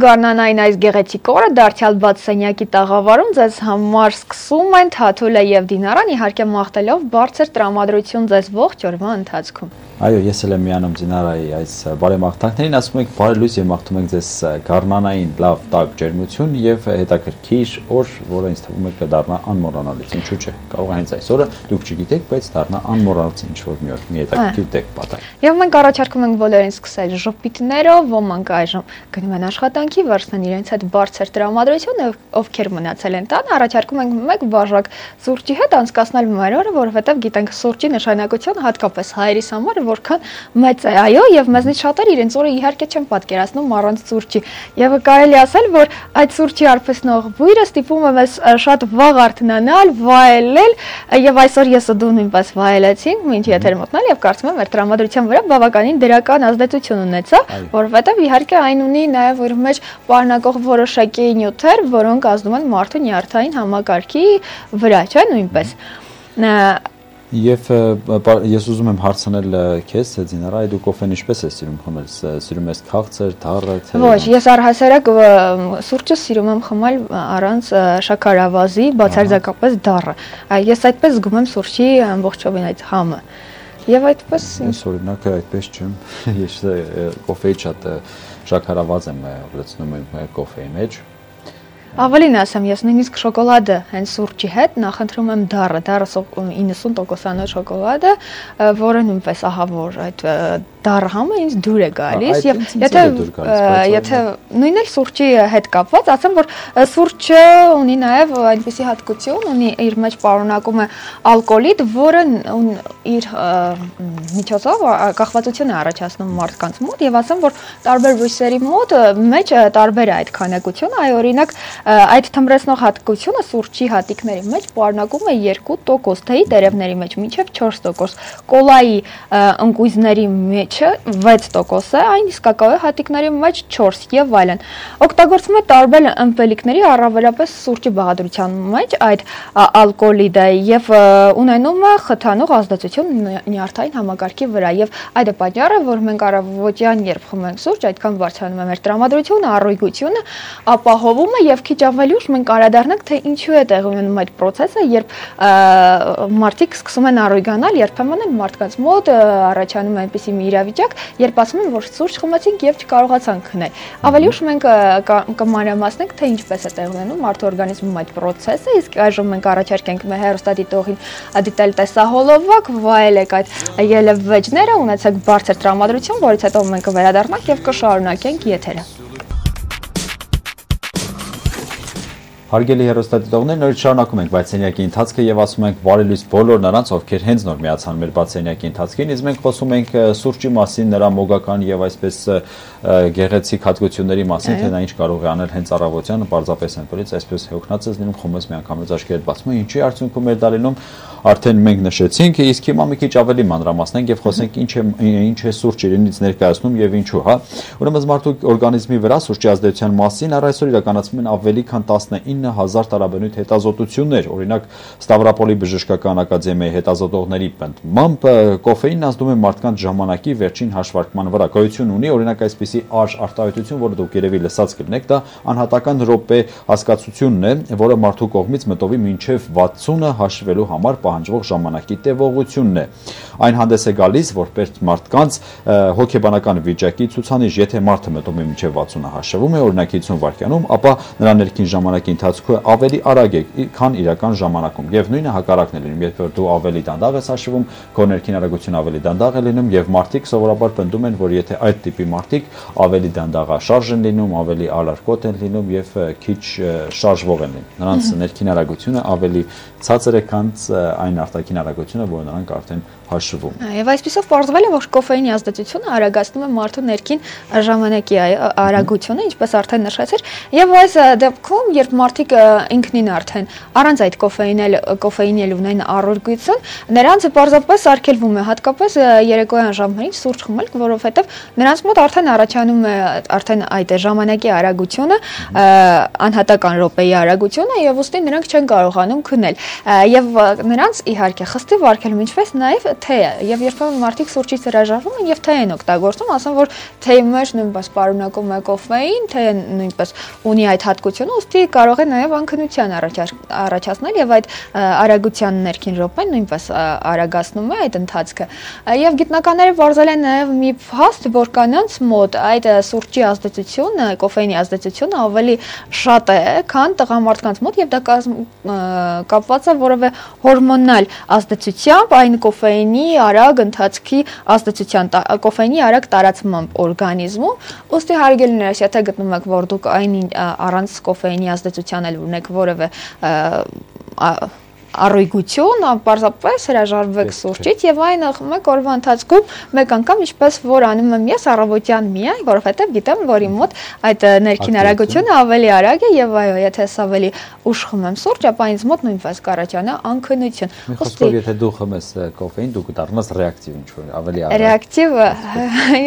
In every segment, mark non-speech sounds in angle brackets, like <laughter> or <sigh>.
գարնանային այս գեղեցիկ օրը դարձյալ բաց սենյակի տաղավարում ձեզ համար սկսում են Թաթուլը եւ Դինարան իհարկե մաղթելով բարձր տրամադրություն ձեզ ողջ օրվա ընթացքում։ Այո, ես էլ եմ միանում Դինարայի այս բարեմաղթանքներին, ասում ենք բարի լույս եւ մաղթում ենք ձեզ գարնանային լավ տակ ջերմություն եւ հետաքրքիր օր, որը ինձ թվում է կդառնա անմոռանալից։ Ինչու՞ չէ։ Կարող է հենց այս օրը դուք չգիտեք, բայց դառնա անմոռանալից ինչ որ մի օր, մի հետաքրքիր տեք պատահ։ Եվ մենք առաջարկում ենք բոլորին սկսել ժպիտներով, ոմանք այժմ գնում են աշխատանքի, վերցնեն իրենց հետ բարձր տրամադրություն, ովքեր մնացել են տանը, առաջարկում ենք մեկ բաժակ սուրճի հետ անցկасնել մեր օրը, որովհետև գիտենք սուրճի նշանակությունը հատկապես հայերիս համար որքան մեծ է, այո, եւ մեզնից շատեր իրենց օրը իհարկե չեն պատկերացնում առանց սուրճի։ Եվ կարելի ասել, որ այդ սուրճի արփեսնող բույրը ստիպում է մեզ շատ վաղ արթնանալ, վայելել, եւ այսօր ես ու դու նույնպես վայելեցինք, ինչ եթեր մտնել եւ կարծում եմ մեր տրամադրության վրա բավականին դրական ազդեցություն ունեցավ, որովհետեւ իհարկե այն ունի նաեւ իր մեջ պարունակող որոշակի նյութեր, որոնք ազդում են մարդու նյարդային համակարգի վրա, չէ՞ նույնպես Եվ ես ուզում եմ հարցնել քեզ, Ձինարա, դու կոֆեն ինչպես ես սիրում խմել։ Սիրում ես քաղցր, թառը, թե Ոչ, ես առհասարակ սուրճը սիրում եմ խմել առանց շաքարավազի, բացարձակապես դառը։ Ես այդպես զգում եմ սուրճի ամբողջովին այդ համը։ Եվ այդպես Ես օրինակ այդպես չեմ։ <laughs> Ես կոֆեի շատ շաքարավազ եմ լցնում իմ կոֆեի մեջ Ավելին ասեմ, ես նույնիսկ շոկոլադը հենց սուրճի հետ նախընտրում եմ դառը, դառը 90%-անոց շոկոլադը, որը նույնպես ահավոր այդ դառհամը ինձ դուր է գալիս եւ եթե եթե նույնն էլ սուրճի հետ կապված, ասեմ որ սուրճը ունի նաեւ այնպիսի հատկություն, ունի իր մեջ պարունակում է ալկոհոլիդ, որը իր միջոցով կախվածություն է առաջացնում մարդկանց մոտ եւ ասեմ որ տարբեր բույսերի մոտ մեջ տարբեր է այդ քանակությունը, այ օրինակ այդ թմրեցնող հատկությունը սուրճի հատիկների մեջ պարունակում է 2% թեյի տերևների մեջ մինչև 4%, կոլայի ընկույզների մեջը 6% է, այն իսկ կակաոյի հատիկների մեջ 4 եւ այլն։ Օգտագործվում է տարբեր ըմպելիքների, առավելապես սուրճի բաղադրության մեջ այդ ալկոհոլիդը եւ ունենում է խթանող ազդեցություն նյարդային համակարգի վրա եւ այդ է պատճառը, որ մենք առավոտյան երբ խմում ենք սուրճ, այդքան բարձրանում է մեր տրամադրությունը, առողջությունը, ապահովում է եւ քիչ ավելի ուշ մենք անդրադառնանք թե ինչու է տեղի ունենում այդ process-ը, երբ մարդիկ սկսում են առույգանալ, երբեմն էլ մարդկանց մոտ առաջանում է այնպիսի մի իրավիճակ, երբ ասում են, որ սուրճ խմեցինք եւ չկարողացանք քնել։ Ավելի ուշ մենք կմանրամասնենք, թե ինչպես է տեղի ունենում մարդու օրգանիզմում այդ process-ը, իսկ այժմ մենք առաջարկենք մեր հերոստատիտողին դիտել տեսահոլովակ, վայելեք այդ ելևեջները, ունեցեք բարձր տրամադրություն, որից հետո մենք կվերադառնանք եւ կշարունակենք եթերը։ Հարգելի հերոստատիտողներ, նոր շարունակում ենք Բայցենյակի ընթացքը եւ ասում ենք բարի լույս բոլոր նրանց, ովքեր հենց նոր միացան մեր Բայցենյակի ընթացքին։ Իսկ մենք խոսում ենք սուրճի մասին, նրա մոգական եւ այսպես գեղեցիկ հատկությունների մասին, թե նա ինչ կարող է անել հենց առավոտյան, պարզապես այնպես այսպես հոգնած ես լինում, խմես մի անգամից աչքերդ բացում, ինչի արդյունքում մեր դարինում արդեն մենք նշեցինք, իսկ հիմա մի քիչ ավելի մանրամասնենք եւ խոսենք ինչ է ինչ է սուրճ իրենից ներկայացնում եւ ինչու, հա։ Ուրեմն մարդու օրգանիզմի վրա սուրճի ազդեցության մասին առ այսօր իրականացվում են ավելի քան 19000 տարաբնույթ հետազոտություններ, օրինակ Ստավրապոլի բժշկական ակադեմիայի հետազոտողների պնդմամբ կոֆեինն ազդում է մարդկանց ժամանակի վերջին հաշվարկման վրա։ Գոյություն ունի օրինակ այսպիսի ար արտահայտություն, որը դուք երևի լսած կլինեք, դա անհատական րոպե հասկացությունն է, որը մարդու կողմից մտովի մինչև 60-ը հաշվելու համար պահանջվող ժամանակի տևողությունն է։ Այն հանդես է գալիս որպես մարդկանց հոգեբանական վիճակի ցուցանիշ, եթե մարդը մտնում է մինչև 60-ը հաշվում է օրինակ 50 վայրկյանում, ապա նրա ներքին ժամանակի ընթացքում ավելի արագ է, քան իրական ժամանակում։ Եվ նույնը հակառակն է լինում, երբ որ դու ավելի դանդաղ ես հաշվում, քո ներքին արագությունը ավելի դանդաղ է լինում եւ մարդիկ սովորաբար պնդում են, որ եթե այդ տիպի մարդիկ ավելի դանդաղաշարժ են լինում, ավելի ալարկոտ են լինում եւ քիչ շարժվող են լինում։ Նրանց ներքին արագությունը ավելի ցածր է, քան այն արտաքին արագությունը, որը նրանք արդեն հաշվում։ Եվ այսպեսով պարզվել է, որ կոֆեինի ազդեցությունը արագացնում է մարդու ներքին ժամանակի արագությունը, ինչպես արդեն նշեցիր, եւ այս դեպքում, երբ մարդիկ ինքնին արդեն առանց այդ կոֆեինել կոֆեինի ունեն առորգություն, նրանց պարզապես արգելվում է հատկապես երեկոյան ժամերին սուրճ խմել, որովհետեւ նրանց մոտ արդեն առաջանում է արդեն այդ ժամանակի արագությունը, անհատական րոպեի արագությունը եւ ուստի նրանք չեն կարողանում քնել։ Եվ նրանց իհարկե խստիվ արգելում, ինչպես նաեւ թե է եւ երբեմն մարդիկ սուրճից հրաժարվում են եւ թե են օգտագործում, ասում որ թեյի մեջ նույնպես պարունակում է կոֆեին, թե նույնպես ունի այդ հատկությունը, ուստի կարող է նաեւ անքնության առաջացնել եւ այդ արագության ներքին րոպեն նույնպես արագացնում է այդ ընթացքը։ Եվ գիտնականները ողջել են նաեւ մի փաստ, որ կանանց մոտ այդ սուրճի ազդեցությունը, կոֆեինի ազդեցությունը ավելի շատ է, քան տղամարդկանց մոտ եւ դա կապված է որևէ հորմոնալ ազդեցությամբ, այն կոֆեինի արագ ընթացքի ազդեցության, կոֆեինի արագ տարածմամբ օրգանիզմում։ Ոստի հարգելիներս, եթե գտնում եք, որ դուք այն առանց կոֆեինի ազդեցության էլ ունեք որևէ առույգություն, պարզապես հրաժարվեք սուրճից եւ այն մեկ օրվա ընթացքում մեկ անգամ ինչպես որ անում եմ ես առավոտյան միայն, որովհետեւ գիտեմ, որ իմ մոտ այդ ներքին արագությունը ավելի արագ է եւ այո, եթե ես ավելի ուշ խմեմ սուրճ, ապա ինձ մոտ նույնպես կառաջանա անքնություն։ Խոսքով եթե դու խմես կոֆեին, դու կդառնաս ռեակտիվ ինչ որ ավելի արագ։ Ռեակտիվ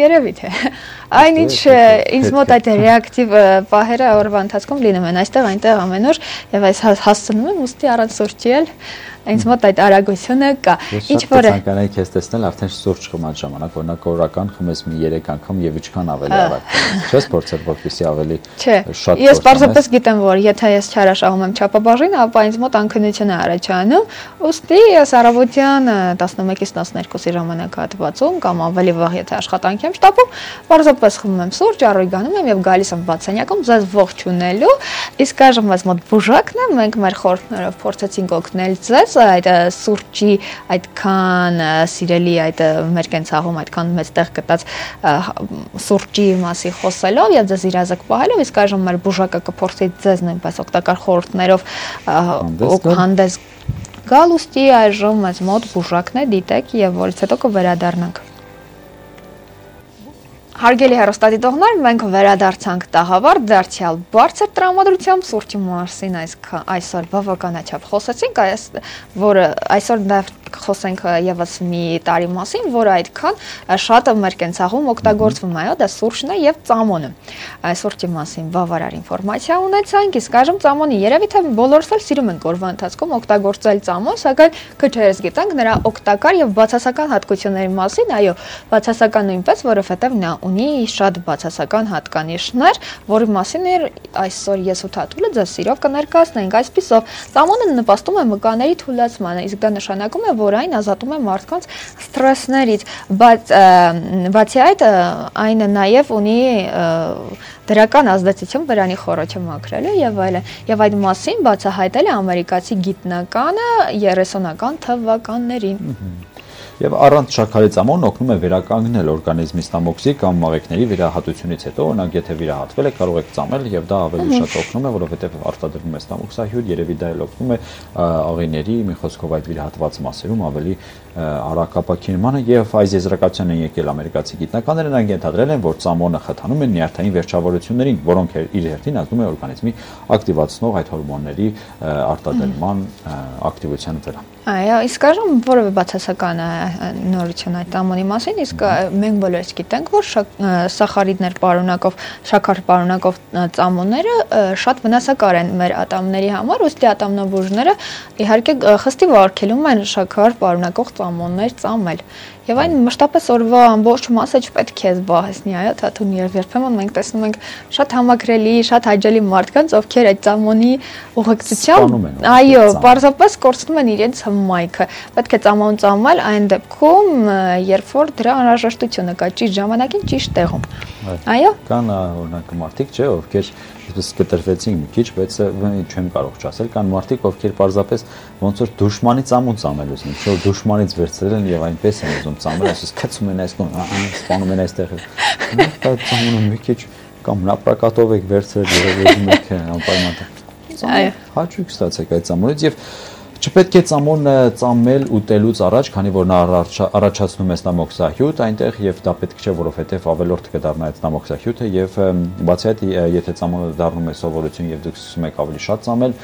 երևի թե։ Այնինչ ինձ մոտ այդ ռեակտիվ պահերը օրվա ընթացքում լինում են. Այստեղ, այնտեղ ամեն օր եւ այս հասցնում եմ ուստի առանց սուրճի էլ Այնց մոտ այդ արագությունը կա։ Ինչ որ ցանկանայի քեզ տեսնել արդեն սուրճ խմած ժամանակ, օրինակ օրական խմես մի 3 անգամ եւ ինչքան ավելի արագ։ Չես փորձել որպեսզի ավելի շատ Ես պարզապես գիտեմ, որ եթե ես չարաշահում եմ չափաբաժին, ապա ինձ մոտ անքնություն է առաջանում։ Ոստի ես առավոտյան 11-ից 12-ի ժամանակահատվածում կամ ավելի վաղ եթե աշխատանքի եմ շտապում, պարզապես խմում եմ սուրճ, առույգանում եմ եւ գալիս եմ բացանյակում ձեզ ողջունելու։ Իսկ այժմ ես մոտ բուժակն է, մենք մեր խորհուրդներով փորձեցինք օգնել ձեզ այդ սուրճի այդքան սիրելի այդ մեր կենցաղում այդքան մեծ տեղ գտած սուրճի մասի խոսելով եւ ձեզ իրազեկ պահելով իսկ այժմ մեր բուժակը կփորձի ձեզ նույնպես օգտակար խորհուրդներով հանդես գալ ուստի այժմ մեծ մոտ բուժակն է դիտեք եւ որից հետո կվերադառնանք Հարգելի հեռուստադիտողներ, մենք վերադարձանք տաղավար դարձյալ բարձր տրամադրությամբ սուրճի մարսին այս այսօր բավականաչափ խոսեցինք, որը այսօր նաև խոսենք եւս մի տարի մասին, որը այդքան շատ մեր կենցաղում օգտագործվում է, այո, դա սուրճն է եւ ծամոնը։ սուրճի մասին բավարար ինֆորմացիա ունեցանք, իսկ այժմ ծամոնի երևի թե բոլորս էլ սիրում ենք օրվա ընթացքում օգտագործել ծամոն, սակայն քչերս գիտենք նրա օգտակար եւ բացասական հատկությունների մասին, այո, բացասական նույնպես, որովհետեւ նա ունի շատ բացասական հատկանիշներ, որի մասին էր այսօր ես ու Թաթուլը ձեզ սիրով կներկայացնենք։ Այսպիսով, ծամոնը նպաստում է մկաների թուլացմանը, իսկ դա նշանակում է, որ այն ազատում է մարդկանց ստրեսներից, բայց բացի այդ այն նաև ունի դրական ազդեցություն վրանի խորոչը մաքրելու եւ այլն։ Եվ այդ մասին բացահայտել է ամերիկացի գիտնականը 30-ական թվականներին։ Եվ առանց շաքարի ծամոնն օգնում է վերականգնել օրգանիզմի ստամոքսի կամ մաղեկների վիրահատությունից հետո, օրինակ եթե վիրահատվել է, կարող եք ծամել եւ դա ավելի շատ օգնում է, որովհետեւ արտադրվում է ստամոքսահյուր, երևի դա էլ օգնում է աղիների, մի խոսքով այդ վիրահատված մասերում ավելի արակապակինմանը եւ այս եզրակացության են եկել ամերիկացի գիտնականները նրանք ենթադրել են որ ծամոնը խթանում է նյարդային վերջավորություններին որոնք իր հերթին ազդում է օրգանիզմի ակտիվացնող այդ հորմոնների արտադրման ակտիվության վրա Այո, իսկ այժմ որևէ բացասական նորություն այդ ամոնի մասին, իսկ մենք բոլորս գիտենք, որ սախարիդներ պարունակող, շաքար պարունակող ծամոնները շատ վնասակար են մեր ատամների համար, ուստի ատամնաբուժները իհարկե խստի վարկելում են շաքար պարունակող ծամոններ ծամել։ Եվ այն մշտապես օրվա ամբողջ մասը չպետք է զբաղեցնի, այո, թաթուն եւ երբեմն մենք տեսնում ենք շատ համակրելի, շատ հաճելի մարդկանց, ովքեր այդ ծամոնի ուղեկցությամբ, այո, պարզապես կորցնում են իրենց հմայքը։ Պետք է ծամոն ծամալ այն դեպքում, երբ որ դրա անհրաժեշտությունը կա ճիշտ ժամանակին, ճիշտ տեղում։ Այո։ Կան օրինակ մարդիկ, չէ, ովքեր այսպես կտրվեցին մի քիչ, բայց չեմ կարող չասել, կան մարդիկ, ովքեր պարզապես ոնց որ դուշմանից ամուն ծամելուց են, չէ՞ դուշմանից վերցրել են եւ այնպես են ուզում ծամել, այսպես քցում են այս կողմ, սպանում են այստեղ։ Դա ծամումը մի քիչ կամ նապրակատով եք վերցրել ուզում եք անպայման։ Այո։ Հաճույք ստացեք այդ ծամորից եւ Չպետք է ծամոնը ծամել ուտելուց առաջ, քանի որ նա առաջացնում է ստամոքսահյութ այնտեղ եւ դա պետք չէ, որովհետեւ ավելորդ կդառնա այդ ստամոքսահյութը եւ բացի այդ եթե ծամոնը դառնում է սովորություն եւ դուք սկսում եք ավելի շատ ծամել,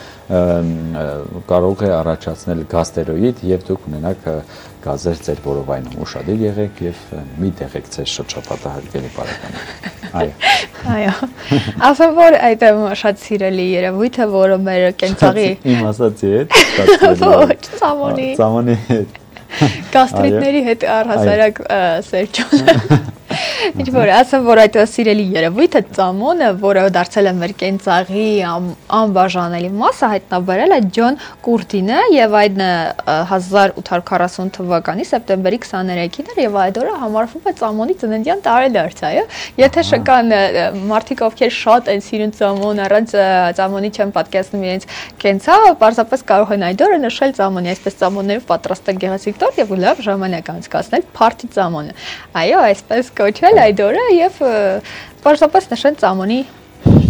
կարող է առաջացնել գաստրոիդ եւ դուք ունենաք գազեր ձեր որովայնում ուշադիր եղեք եւ մի դեղեք ձեր շրջապատը հարգելի բարեկամներ։ Այո։ Այո։ Ասեմ որ այդ շատ սիրելի երևույթ է, որը մեր կենցաղի Իմ ասացի <laughs> սիրելի։ Ոչ, ծամոնի։ Ծամոնի հետ Գաստրիտների հետ առհասարակ Սերջոն <laughs> Ինչ որ ասեմ, որ այդ սիրելի երևույթը ծամոնը, որը դարձել է մեր կենցաղի անբաժանելի մասը, հայտնաբերել է Ջոն Կուրտինը եւ այդ 1840 թվականի սեպտեմբերի 23-ին էր եւ այդ օրը համարվում է ծամոնի ծննդյան տարեդարձ, այո։ Եթե շկան մարդիկ ովքեր շատ են սիրուն ծամոն, առանց ծամոնի չեն պատկերացնում իրենց կենցաղը, պարզապես կարող են այդ օրը նշել ծամոնի, այսպես ծամոններով պատրաստել գեղեցիկ տորտ եւ լավ ժամանակ անցկացնել փարթի ծամոնը։ Այո, այսպես կոչվել այդ օրը եւ պարզապես նշեն ծամոնի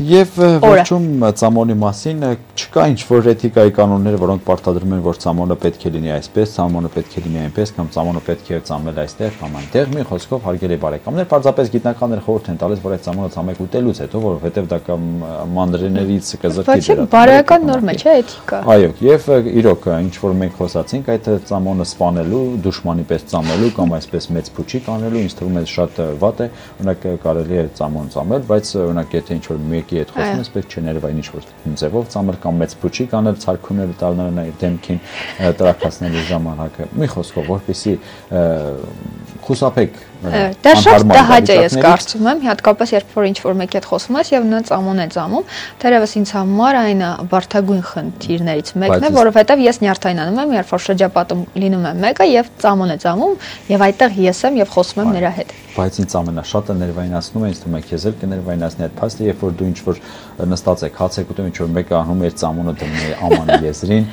Եվ վերջում ծամոնի մասին չկա ինչ որ էթիկայի կանոններ, որոնք պարտադրում են, որ ծամոնը պետք է լինի այսպես, ծամոնը պետք է լինի այնպես, կամ ծամոնը պետք է ծամել այստեղ կամ այնտեղ։ Մի խոսքով հարգելի բարեկամներ, պարզապես գիտնականները խորհուրդ են տալիս, որ այդ ծամոնը ծամեք ուտելուց հետո, որովհետև դա կամ մանդրիներից կզրկի դրա։ Բարոյական նորմ է, չէ՞, էթիկա։ Այո, եւ իրոք ինչ որ մենք խոսացինք, այդ ծամոնը սպանելու, դուշմանի պես ծամելու կամ այսպես մեծ փուչի կանելու, ինձ թվում է շատ վատ է, օրինակ կարելի է ծամոն ծամել, բայց օրինակ եթե ինչ որ մեկի հետ խոսում ես, պետք չէ ներվային ինչ-որ ձևով ծամր կամ մեծ փուչի կանել ցարքումները տալ նրան իր դեմքին տրակացնելու ժամանակը։ Մի խոսքով, որպեսի խուսափեք Դա շատ տհաճ է ես կարծում եմ, հատկապես երբ որ ինչ-որ մեկի հետ խոսում ես եւ նա ծամոն է ծամում, թերևս ինձ համար այն բարթագույն խնդիրներից մեկն է, որովհետեւ ես նյարդայնանում եմ, երբ որ շրջապատում լինում է մեկը եւ ծամոն է ծամում եւ այդտեղ ես եմ եւ խոսում եմ նրա հետ բայց ինձ ամենաշատը ներվայնացնում է, ինձ թվում է քեզ էլ կներվայնացնի այդ փաստը, երբ որ դու ինչ որ նստած եք, հաց եք ուտում, ինչ որ մեկը անում է ծամոնը դնում է ամանը եզրին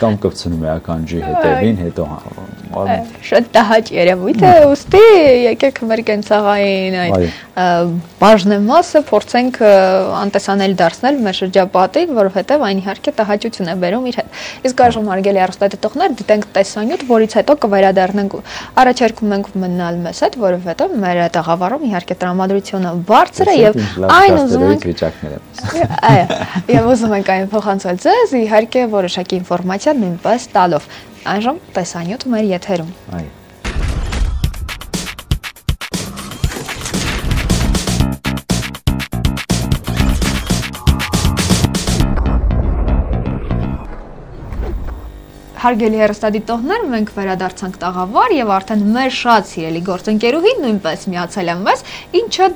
կամ կպցնում է ականջի հետևին, հետո շատ տահաճ երևույթ է, ուստի եկեք մեր կենցաղային այդ բաժնեմասը փորձենք անտեսանել դարձնել մեր շրջապատին, որովհետև այն իհարկե տահաճություն է բերում իր հետ։ Իսկ այժմ հարգելի առստատետողներ, դիտենք տեսանյութ, որից հետո կվերադառնանք առաջարկում ենք մնալ մեզ հետ, որովհետև մեր տաղավարում իհարկե տրամադրությունը բարձր է եւ այն ուզում ենք վիճակներ է։ Այո, եւ ուզում ենք այն փոխանցել ձեզ, իհարկե որոշակի ինֆորմացիա նույնպես տալով։ Այժմ տեսանյութ մեր եթերում։ Այո։ Հարգելի հերոստադիտողներ, մենք վերադարձանք տաղավար եւ արդեն մեր շատ սիրելի գործընկերուհին նույնպես միացել է մեզ, ինչը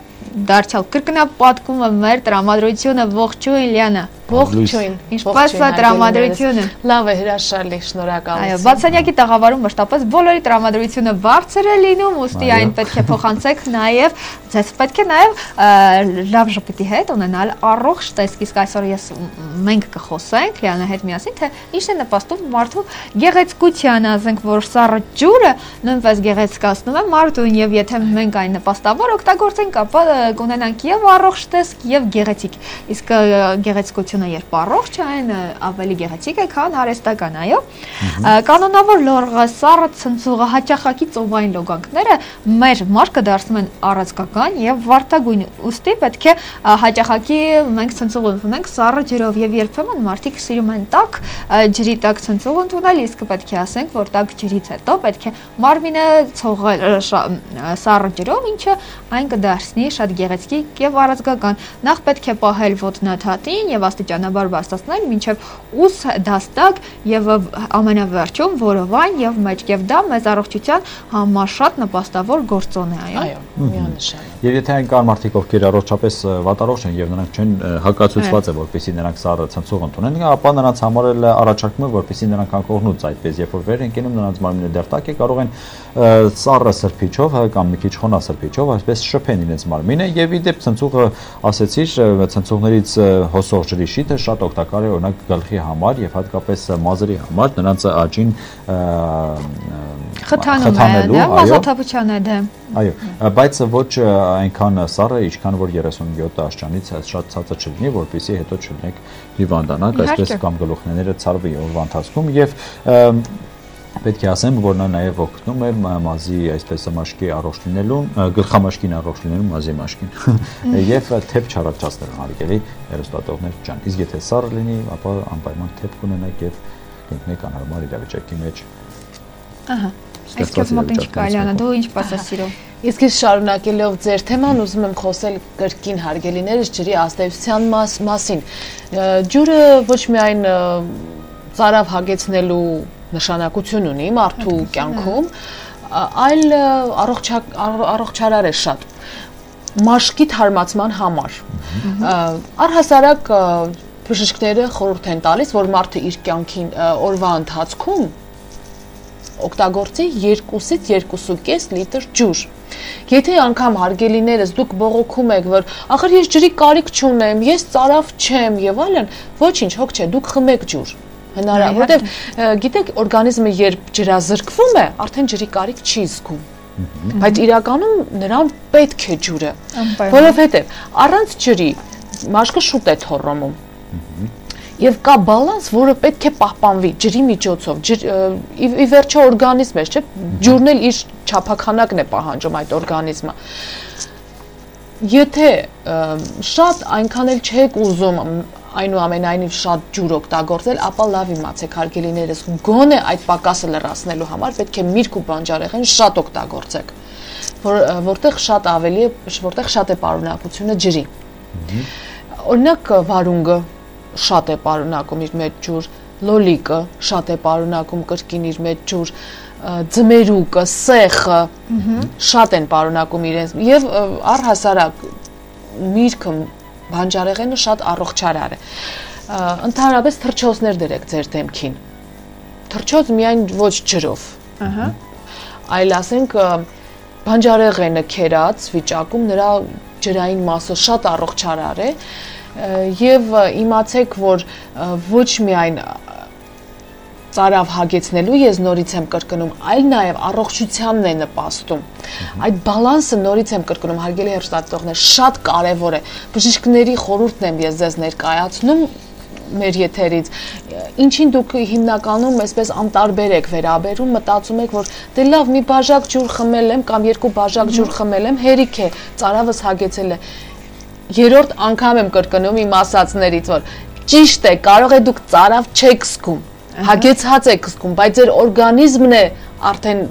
դարձյալ կրկնապատկում է մեր տրամադրությունը ողջույն Լիանա։ Ողջույն։ Ինչպես է տրամադրությունը։ Լավ է, հրաշալի, շնորհակալություն։ Այո, բացանյակի տաղավարում մշտապես բոլորի տրամադրությունը բարձր է լինում, ուստի այն պետք է փոխանցեք նաև, ձեզ պետք է նաև լավ ժպիտի հետ ունենալ առողջ տեսք, իսկ այսօր ես մենք կխոսենք Լիանա հետ միասին, թե ինչ է նպաստում մարդու գեղեցկության, ասենք, որ սառը ջուրը նույնպես գեղեցկացնում է մարդուն եւ եթե մենք այն նպաստավոր օգտագործենք, ապա կունենանք եւ առողջ տեսք եւ գեղեցիկ։ Իսկ գեղեցկություն գեղեցկությունը երբ առողջ է, այն ավելի գեղեցիկ է, քան արեստական, այո։ Կանոնավոր լորղը, սառը ցնցուղը, հաճախակի ծովային լոգանքները մեր մարկը դարձնում են առածկական եւ վարտագույն։ Ոստի պետք է հաճախակի մենք ցնցուղ ունենք սառը ջրով եւ երբեմն մարդիկ սիրում են տաք ջրի տակ ցնցուղ ընդունել, իսկ պետք է ասենք, որ տաք ջրից հետո պետք է մարմինը ցողել սառը ջրով, ինչը այն կդարձնի շատ գեղեցիկ եւ առածկական։ Նախ պետք է պահել ոտնաթաթին եւ աստի աստիճանաբար բարձրացնել մինչև ուս դաստակ եւ ամենավերջում որովայն եւ մեջ եւ դա մեծ առողջության համաշատ նպաստավոր գործոն է, այո։ Այո, միանշանակ։ Եվ եթե այն կար մարդիկ, ովքեր առողջապես վատառողջ են եւ նրանք չեն հակացուցված է, որպեսզի նրանք սառը ցնցող ընդունեն, ապա նրանց համար էլ առաջարկում է, որպեսզի նրանք անկողնուց այդպես, երբ որ վեր են կենում նրանց մարմինը դերտակ է, կարող են սառը սրբիչով կամ մի քիչ խոնա սրբիչով այսպես շփեն իրենց մարմինը եւ ի դեպ ցնցուղը ասեցիր ցնցուղներից հոսող ջրի շիթը շատ օգտակար է օրինակ գլխի համար եւ հատկապես մազերի համար նրանց աճին խթանում է, դա մազաթափության է դեմ։ Այո, բայց ոչ այնքան սառը, ինչքան որ 37 աշճանից շատ ցածր չլինի, որpիսի հետո չլինեք հիվանդանակ, այսպես կամ գլուխները ցարվի օրվա ընթացքում եւ պետք է ասեմ, որ նա նաև օգնում է մազի այսպես մաշկի առողջ լինելուն, գլխամաշկին առողջ լինելուն մազի մաշկին եւ թեփ չառաջացնել հարգելի հերոստատողներ ջան։ Իսկ եթե սառը լինի, ապա անպայման թեփ կունենաք եւ կընկնեք անհարմար իրավիճակի մեջ։ Ահա։ Այսպես մոտ ինչ կալյանը, դու ինչ պասես սիրո։ Իսկ ես շարունակելով ձեր թեման ուզում եմ խոսել կրկին հարգելիներս ջրի ազդեցության մասին։ Ջուրը ոչ միայն ծարավ հագեցնելու նշանակություն ունի մարդու կյանքում, այլ առողջարար է շատ մաշկի թարմացման համար։ Առհասարակ բժիշկները խորհուրդ են տալիս, որ մարդը իր կյանքին օրվա ընթացքում օգտագործի 2-ից 2.5 լիտր ջուր։ Եթե անգամ հարգելիներս դուք բողոքում եք, որ ախր ես ջրի կարիք չունեմ, ես ծարավ չեմ եւ այլն, ոչինչ, հոգ չէ, դուք խմեք ջուր հնարավոր, որտեվ գիտեք, օրգանիզմը երբ ջրազրկվում է, արդեն ջրի կարիք չի զգում բայց իրականում նրան պետք է ջուրը որովհետև առանց ջրի մաշկը շուտ է թորոմում եւ կա բալանս, որը պետք է պահպանվի ջրի միջոցով։ Ջր ի վերջո օրգանիզմ է, չէ՞։ Ջուրն էլ իր չափականակն է պահանջում այդ օրգանիզմը։ Եթե շատ այնքան էլ չեք ուզում այնուամենայնիվ շատ ջուր օգտագործել, ապա լավ իմացեք հարգելիներս, գոնե այդ պակասը լրացնելու համար պետք է միրգ ու բանջարեղեն շատ օգտագործեք, որ որտեղ շատ ավելի է, որտեղ շատ է պարունակությունը ջրի։ Օրինակ վարունգը շատ է պարունակում իր մեջ ջուր, լոլիկը շատ է պարունակում կրկին իր մեջ ջուր, ձմերուկը, սեխը շատ են պարունակում իրենց եւ առհասարակ միրգը բանջարեղենը շատ առողջարար է ընդհանրապես թրջոցներ դրեք ձեր դեմքին թրջոց միայն ոչ ջրով ահա այլ ասենք բանջարեղենը քերած վիճակում նրա ջրային մասը շատ առողջարար է եւ իմացեք, որ ոչ միայն ծարավ հագեցնելու ես նորից եմ կրկնում, այլ նաև առողջությանն է նպաստում։ Այդ բալանսը նորից եմ կրկնում, հարգելի հերոստատողներ, շատ կարևոր է։ Բժիշկների խորհուրդն եմ ես ձեզ ներկայացնում մեր եթերից ինչին դուք հիմնականում այսպես անտարբեր եք վերաբերում մտածում եք որ դե լավ մի բաժակ ջուր խմել եմ կամ երկու բաժակ ջուր խմել եմ հերիք է ծարավս հագեցել է երրորդ անգամ եմ կրկնում իմ ասածներից, որ ճիշտ է, կարող է դուք ծարավ չեք զգում, հագեցած եք զգում, բայց ձեր օրգանիզմն է արդեն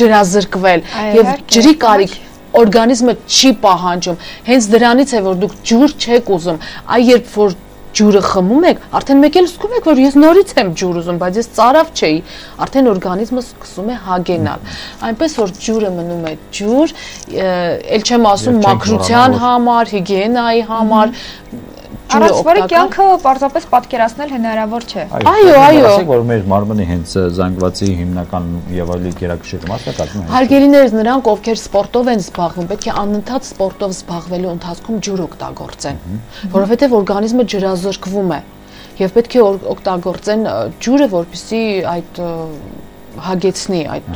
ջրազրկվել եւ ջրի կարիք օրգանիզմը չի պահանջում։ Հենց դրանից է որ դուք ջուր չեք ուզում։ Այ երբ որ ջուրը խմում եք, արդեն մեկ էլ զգում եք, որ ես նորից եմ ջուր ուզում, բայց ես ծարավ չէի, արդեն օրգանիզմը սկսում է հագենալ։ Այնպես որ ջուրը մնում է ջուր, ել չեմ ասում մաքրության համար, հիգիենայի համար, Առանց որի կյանքը պարզապես պատկերացնել հնարավոր չէ։ Այո, այո։ Ասեք, որ մեր մարմնի հենց զանգվածի հիմնական եւ այլ գերակշիռ մասը կազմում է։ Հարգելիներս նրանք, ովքեր սպորտով են զբաղվում, պետք է անընդհատ սպորտով զբաղվելու ընթացքում ջուր օգտագործեն, որովհետեւ օրգանիզմը ջրազրկվում է եւ պետք է օգտագործեն ջուրը, որպեսզի այդ հագեցնի այդ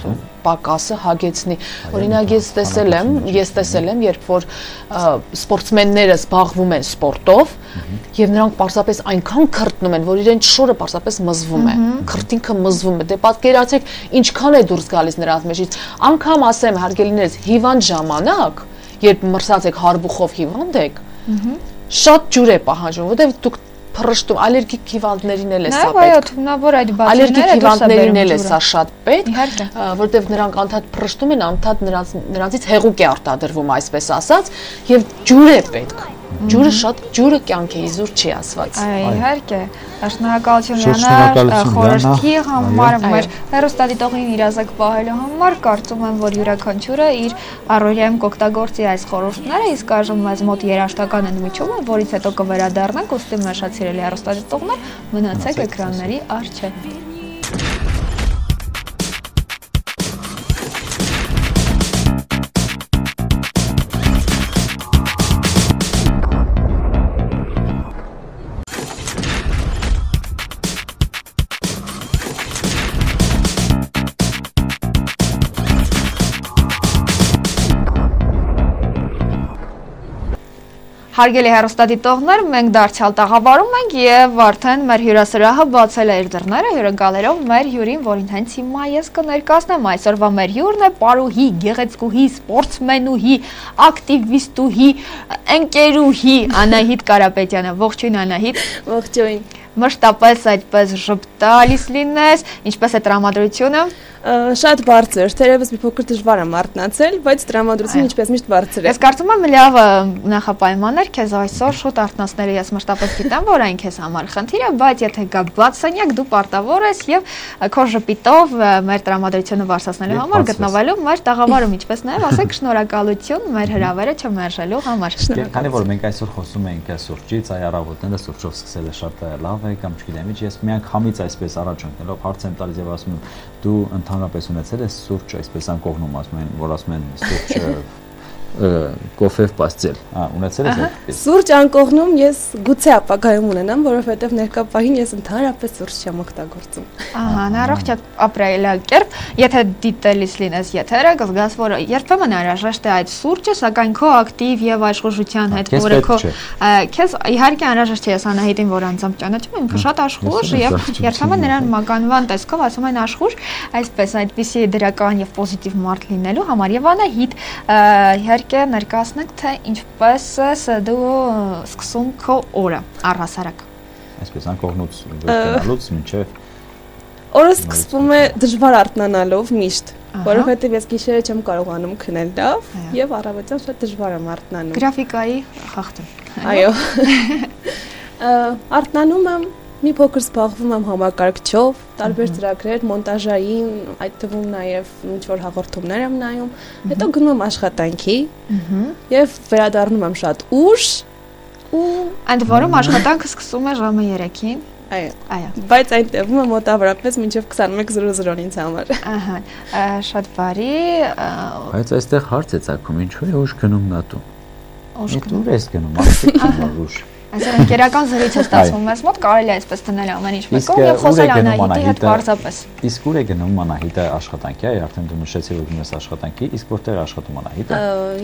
պակասը հագեցնի։ Օրինակ ես տեսել եմ, ես տեսել եմ, երբ որ սպորտսմենները զբաղվում են սպորտով եւ նրանք պարզապես այնքան քրտնում են, որ իրենց շորը պարզապես մզվում է։ Քրտինքը մզվում է։ Դե պատկերացեք, ինչքան է դուրս գալիս նրանց մեջից։ Անկամ ասեմ հարգելիներս, հիվանդ ժամանակ, երբ մրսած եք հարբուխով հիվանդ եք, շատ ջուր է պահանջում, որովհետեւ դուք փռշտում այլերգիկ հիվանդներին էլ է սա պետք։ Այո, թունավոր այդ բացիները այլերգիկ հիվանդներին էլ է սա շատ պետք, որտեվ նրանք անդադ փռշտում են, անդադ նրանց նրանցից հեղուկ է արտադրվում, այսպես ասած, եւ ջուր է պետք։ Ջուրը շատ ջուրը կյանք է, իզուր չի ասված։ Այո, իհարկե։ Շնորհակալություն Լիանա խորհրդի համար, մեր հերոստատիտողին իրազեկ պահելու համար, կարծում եմ, որ յուրաքանչյուրը իր առօրյայում կօգտագործի այս խորհուրդները, իսկ այժմ մեզ մոտ երաշտական ընդմիջում է, որից հետո կվերադառնանք, ուստի մեր շատ սիրելի հերոստատիտողներ, մնացեք էկրանների առջև։ Հարգելի հերոստատիտողներ, մենք դարձյալ տաղավարում ենք եւ արդեն մեր հյուրասրահը բացել է իր դռները հյուրընկալերով մեր հյուրին, որին հենց հիմա ես կներկայացնեմ։ Այսօրվա մեր հյուրն է Պարուհի, գեղեցկուհի, սպորտսմենուհի, ակտիվիստուհի, ընկերուհի Անահիտ Կարապետյանը։ Ողջույն Անահիտ։ Ողջույն մշտապես այդպես ժպտալիս լինես, ինչպես է տրամադրությունը։ շատ բարձր, թերևս մի փոքր դժվար է մարտնացել, բայց տրամադրությունը ինչպես միշտ բարձր է։ Ես կարծում եմ լավ նախապայման էր քեզ այսօր շուտ արտնասները ես մշտապես գիտեմ, որ այն քեզ համար խնդիր է, բայց եթե գա բաց սենյակ, դու պարտավոր ես եւ քո ժպիտով մեր տրամադրությունը վարսացնելու համար գտնվելու մեր տաղավարում, ինչպես նաեւ ասեք շնորհակալություն մեր հրավերը չմերժելու համար։ Քանի որ մենք այսօր խոսում ենք սուրճից, այ առավոտները սուրճով սկսելը շատ լավ է կամ չգիտեմ, ես միանգ համից այսպես առաջ ընկնելով հարց եմ տալիս եւ ասում եմ դու ընդհանրապես ունեցել ես սուրճ, այսպես անկողնում ասում են, որ ասում են սուրճը կոֆեվ պաստել։ Ա, ունեցել ես այդպես։ Սուրճ անկողնում ես գուցե ապագայում ունենամ, որովհետև ներկա պահին ես ընդհանրապես սուրճ չեմ օգտագործում։ Ահա, առողջ ապրելակերպ, եթե դիտելիս լինես եթերը, կզգաս, որ երբեմն անհրաժեշտ է այդ սուրճը, սակայն քո ակտիվ եւ աշխուժության հետ, որը քո քեզ իհարկե անհրաժեշտ չէ, ես Անահիտին, որ անձամբ ճանաչում եմ, ինքը շատ աշխուժ եւ երբեմն նրան մականվան տեսքով ասում են աշխուժ, այսպես այդպիսի դրական եւ պոզիտիվ մարդ լինելու համար եւ Անահիտ իհարկե իհարկե ներկայացնենք, թե ինչպես ես դու սկսում քո օրը առհասարակ։ Այսպես անկողնուց վերկենալուց մինչև օրը սկսվում է դժվար արթնանալով միշտ, որովհետև ես գիշերը չեմ կարողանում քնել լավ եւ առավոտյան շատ դժվար եմ արթնանում։ Գրաֆիկայի խախտում։ Այո։ <laughs> Արթնանում եմ մի փոքր զբաղվում եմ համակարգչով, տարբեր ծրագրեր, մոնտաժային, այդ թվում նաև ինչ որ հաղորդումներ եմ նայում, հետո գնում եմ աշխատանքի։ Եվ վերադառնում եմ շատ ուշ ու ընդ որում աշխատանքը սկսում է ժամը 3-ին։ Այո։ Այո։ Բայց այն տևում է մոտավորապես մինչև 21:00-ին ինձ համար։ Ահա, շատ բարի։ Բայց այստեղ հարց է ցակում, ինչու է ուշ գնում նա տուն։ Ուշ գնում ես գնում, արդյոք ուշ։ Այսօր ընկերական զրույց է ստացվում մեզ մոտ, կարելի է այսպես տնել ամեն ինչ մեկով եւ խոսել Անահիտի հետ պարզապես։ Իսկ ուր է գնում Անահիտը աշխատանքի, այ արդեն դու նշեցի որ գնում ես աշխատանքի, իսկ որտեղ աշխատում Անահիտը։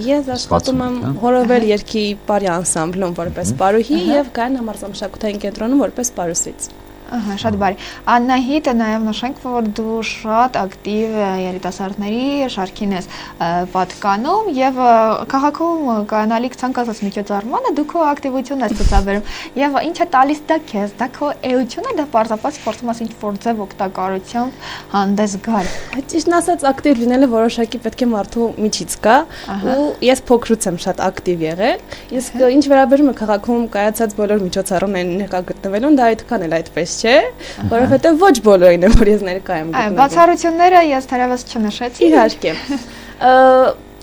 Ես աշխատում եմ Հորովել երկի բարի անսամբլում որպես պարուհի եւ Գայան համարձակութային կենտրոնում որպես պարուսից։ Ահա, շատ բարի։ Աննահիտը նաև նշենք, որ դու շատ ակտիվ երիտասարդների շարքին ես պատկանում եւ քաղաքում կանալիք ցանկացած միջոցառմանը դու քո ակտիվությունն ես ցուցաբերում եւ ինչ է տալիս դա քեզ, դա քո էությունը, դա պարզապես փորձում ես ինչ-որ ձև օգտակարությամբ հանդես գալ։ Ճիշտն ասած, ակտիվ լինելը որոշակի պետք է մարդու միջից գա ու ես փոքրուց եմ շատ ակտիվ եղել։ Իսկ ինչ վերաբերում է քաղաքում կայացած բոլոր միջոցառումներին ներկա գտնվելուն, դա այդքան էլ այդպես չէ, որովհետև ոչ բոլորին է որ ես ներկա եմ գտնվում։ բացառությունները ես թերևս չնշեցի։ Իհարկե։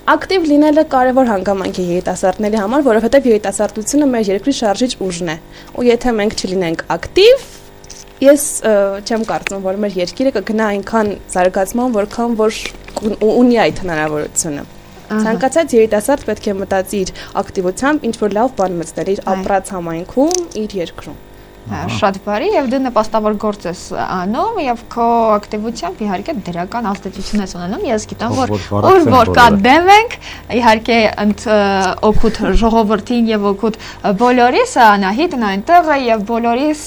Ակտիվ լինելը կարևոր հանգամանք է երիտասարդների համար, որովհետև երիտասարդությունը մեր երկրի շարժիչ ուժն է։ Ու եթե մենք չլինենք ակտիվ, ես չեմ կարծում, որ մեր երկիրը կգնա այնքան զարգացման, որքան որ ունի այդ հնարավորությունը։ Ցանկացած երիտասարդ պետք է մտածի իր ակտիվությամբ ինչ որ լավ բան մտցնել իր ապրած համայնքում, իր երկրում շատ բարի եւ դու նպաստավոր գործ ես անում եւ քո ակտիվությամբ իհարկե դրական ազդեցություն ես ունենում ես գիտեմ որ որ որ կա դեմ ենք իհարկե ընդ օգուտ ժողովրդին եւ օգուտ բոլորիս անահիտն այնտեղ է եւ բոլորիս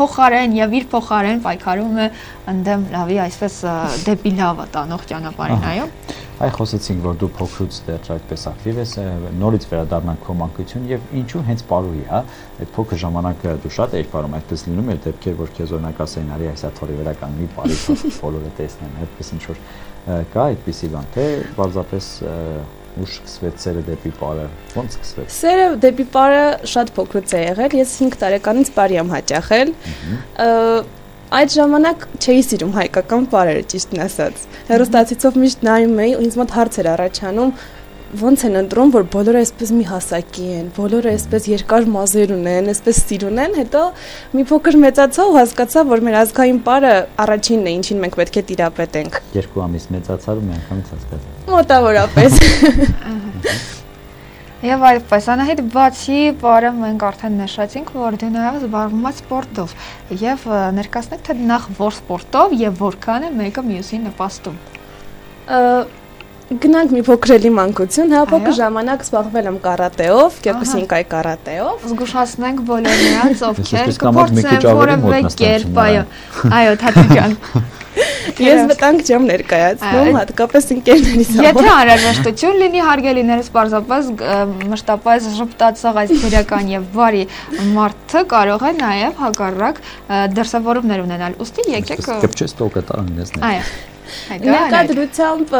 փոխարեն եւ իր փոխարեն պայքարում է ընդդեմ լավի այսպես դեպի լավը տանող ճանապարհին այո Այ խոսեցինք, որ դու փոքրուց դեռ այդպես ակտիվ ես, նորից վերադառնանք քո մանկություն եւ ինչու հենց Պարուի, հա, այդ փոքր ժամանակը դու շատ էիր Պարում, այդպես լինում էր դեպքեր, որ քեզ օրինակ ասեին արի այսա թորի վրա կանգնի Պարի, <laughs> բոլորը տեսնեն, այդպես ինչ որ կա այդպիսի բան, թե բարձրապես ուշ սկսվեց սերը դեպի պարը։ Ոնց սկսվեց։ Սերը դեպի պարը շատ փոքրուց է եղել։ Ես 5 տարեկանից պարի եմ հաճախել։ Այդ ժամանակ չէի սիրում հայկական բարերը, ճիշտն ասած։ Հերոստացիցով միշտ նայում էի ու ինձ մոտ հարց էր առաջանում, ոնց են ընտրում, որ բոլորը այսպես մի հասակի են, բոլորը այսպես երկար մազեր ունեն, այսպես սիր ունեն, հետո մի փոքր մեծացա ու հասկացա, որ մեր ազգային բարը առաջինն է, ինչին մենք պետք է տիրապետենք։ Երկու ամիս մեծացար ու մի անգամից հասկացա։ Մոտավորապես։ <laughs> Եվ այդպես անահիտ բացի բարը մենք արդեն նշեցինք, որ դու նաև զբաղվում ես սպորտով եւ ներկայացնեք թե նախ որ սպորտով եւ որքան է մեկը մյուսին նպաստում։ Գնանք մի փոքր էլի մանկություն, հա փոքր ժամանակ զբաղվել եմ կարատեով, Կերկուսինկայ կարատեով։ Զգուշացնենք բոլոր նրանց, ովքեր կփորձեն որևէ կերպ, այո։ Այո, Թաթի ջան։ <laughs> Ես վտանգ չեմ ներկայացնում, հատկապես ընկերներիս համար։ Եթե անհրաժեշտություն լինի հարգելիներս պարզապես մշտապես ժպտացող այս քրական եւ բարի մարդը կարող է նաեւ հակառակ դրսևորումներ ունենալ։ Ոստի եկեք Կպչես տոկը տան ես։ Այո։ Ներկա դրությամբ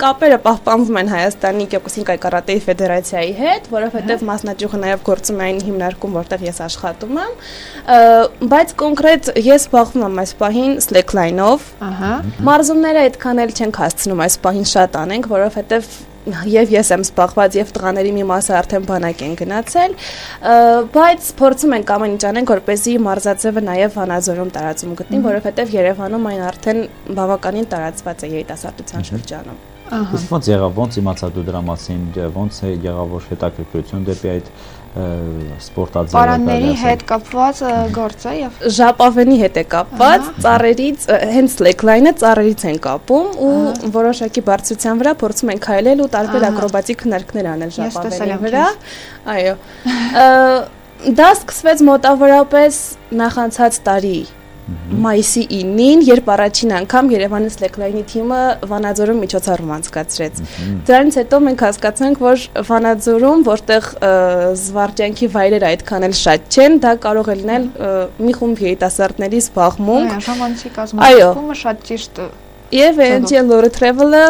կապերը պահպանվում են Հայաստանի Կյոկոսինկայ կարատեի ֆեդերացիայի հետ, որովհետև մասնաճյուղը նաև գործում է այն հիմնարկում, որտեղ ես աշխատում եմ, բայց կոնկրետ ես զբաղվում եմ այս պահին slackline-ով։ Ահա։ Մարզումները այդքան էլ չենք հասցնում այս պահին շատ անենք, որովհետև եւ ես եմ սպաղված եւ տղաների մի մասը արդեն բանակ են գնացել, բայց փորձում ենք ամեն ինչ անենք, որպեսզի մարզաձևը նաեւ Վանաձորում տարածում գտնի, որովհետեւ Երևանում այն արդեն բավականին տարածված է երիտասարդության շրջանում։ Իսկ ո՞նց եղավ, ո՞նց իմացա դու դրա մասին, ո՞նց է եղավ որ հետաքրքրություն դեպի այդ սպորտաձևը Պարանների հետ կապված գործ է եւ ժապավենի հետ է կապված, ծառերից հենց slackline-ը ծառերից են կապում ու որոշակի բարձրության վրա փորձում են քայլել ու տարբեր ակրոբատիկ հնարքներ անել ժապավենի վրա։ Այո։ Դա սկսվեց մոտավորապես նախանցած տարի մայիսի 9-ին, երբ առաջին անգամ Երևանի Slackline-ի թիմը Վանաձորում միջոցառում անցկացրեց։ Դրանից հետո մենք հասկացանք, որ Վանաձորում, որտեղ զվարճանքի վայրերը այդքան էլ շատ չեն, դա կարող է լինել մի խումբ երիտասարդների զբաղմունք։ Այո, ժամանցի կազմակերպումը շատ ճիշտ Եվ Angel Lore Travel-ը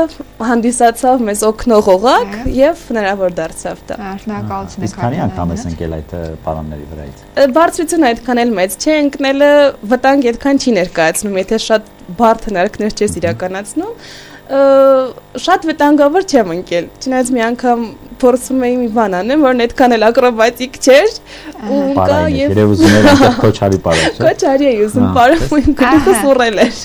հանդիսացավ մեզ օգնող օղակ եւ հնարավոր դարձավ դա։ Շնորհակալություն եք։ Քանի անգամ ես ընկել այդ պարանների վրայից։ Բարձրությունը այդքան էլ մեծ չէ, ընկնելը վտանգ այդքան չի ներկայացնում, եթե շատ բարդ հնարքներ չես իրականացնում շատ վտանգավոր չեմ ընկել։ Չնայած մի անգամ փորձում էի մի բան անեմ, որն այդքան էլ ակրոբատիկ չէր, ու կա եւ Երև ուզում <laughs> էր այնտեղ քոչարի բարել, չէ՞։ Քոչարի էի ուզում բարել, ու իմ գլուխը սուրել էր։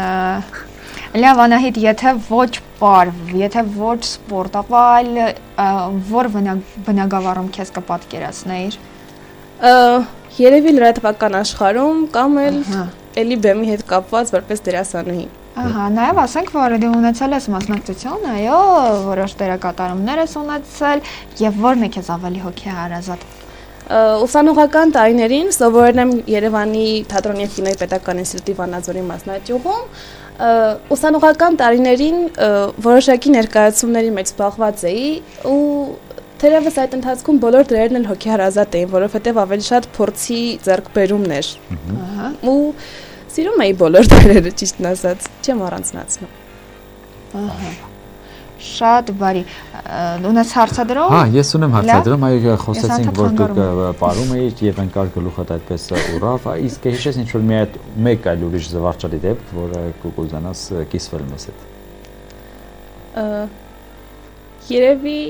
Ահա Լավ, Անահիտ, եթե ոչ պարվ, եթե ոչ սպորտ, ապա այլ որ բնագավառում քեզ կպատկերացնեիր։ Երևի լրատվական աշխարհում կամ էլ էլի բեմի հետ կապված որպես դերասանուհի։ Ահա, նաև ասենք, որ դու ունեցել ես մասնակցություն, այո, որոշ դերակատարումներ ես ունեցել, եւ որն է քեզ ավելի հոգեհարազատ ուսանողական տարիներին սովորել եմ Երևանի թատրոնի եւ կինոյի պետական ինստիտուտի Վանաձորի մասնաճյուղում ուսանողական տարիներին որոշակի ներկայացումների մեջ զբաղված էի ու Թերևս այդ ընթացքում բոլոր դերերն էլ հոգեհարազատ էին, որովհետև ավելի շատ փորձի ձեռքբերումն էր։ Ահա։ Ու սիրում էի բոլոր դերերը, ճիշտն ասած, չեմ առանձնացնում։ Ահա շատ բարի։ Ունես հարցադրում։ Հա, ես ունեմ հարցադրում, այո, խոսեցինք, որ դուք ապարում էիք եւ ընկար գլուխդ այդպես ուրավ, իսկ հիշես ինչ որ մի այդ մեկ այլ ուրիշ զվարճալի դեպք, որը կուզանաս կիսվել մեզ հետ։ Երևի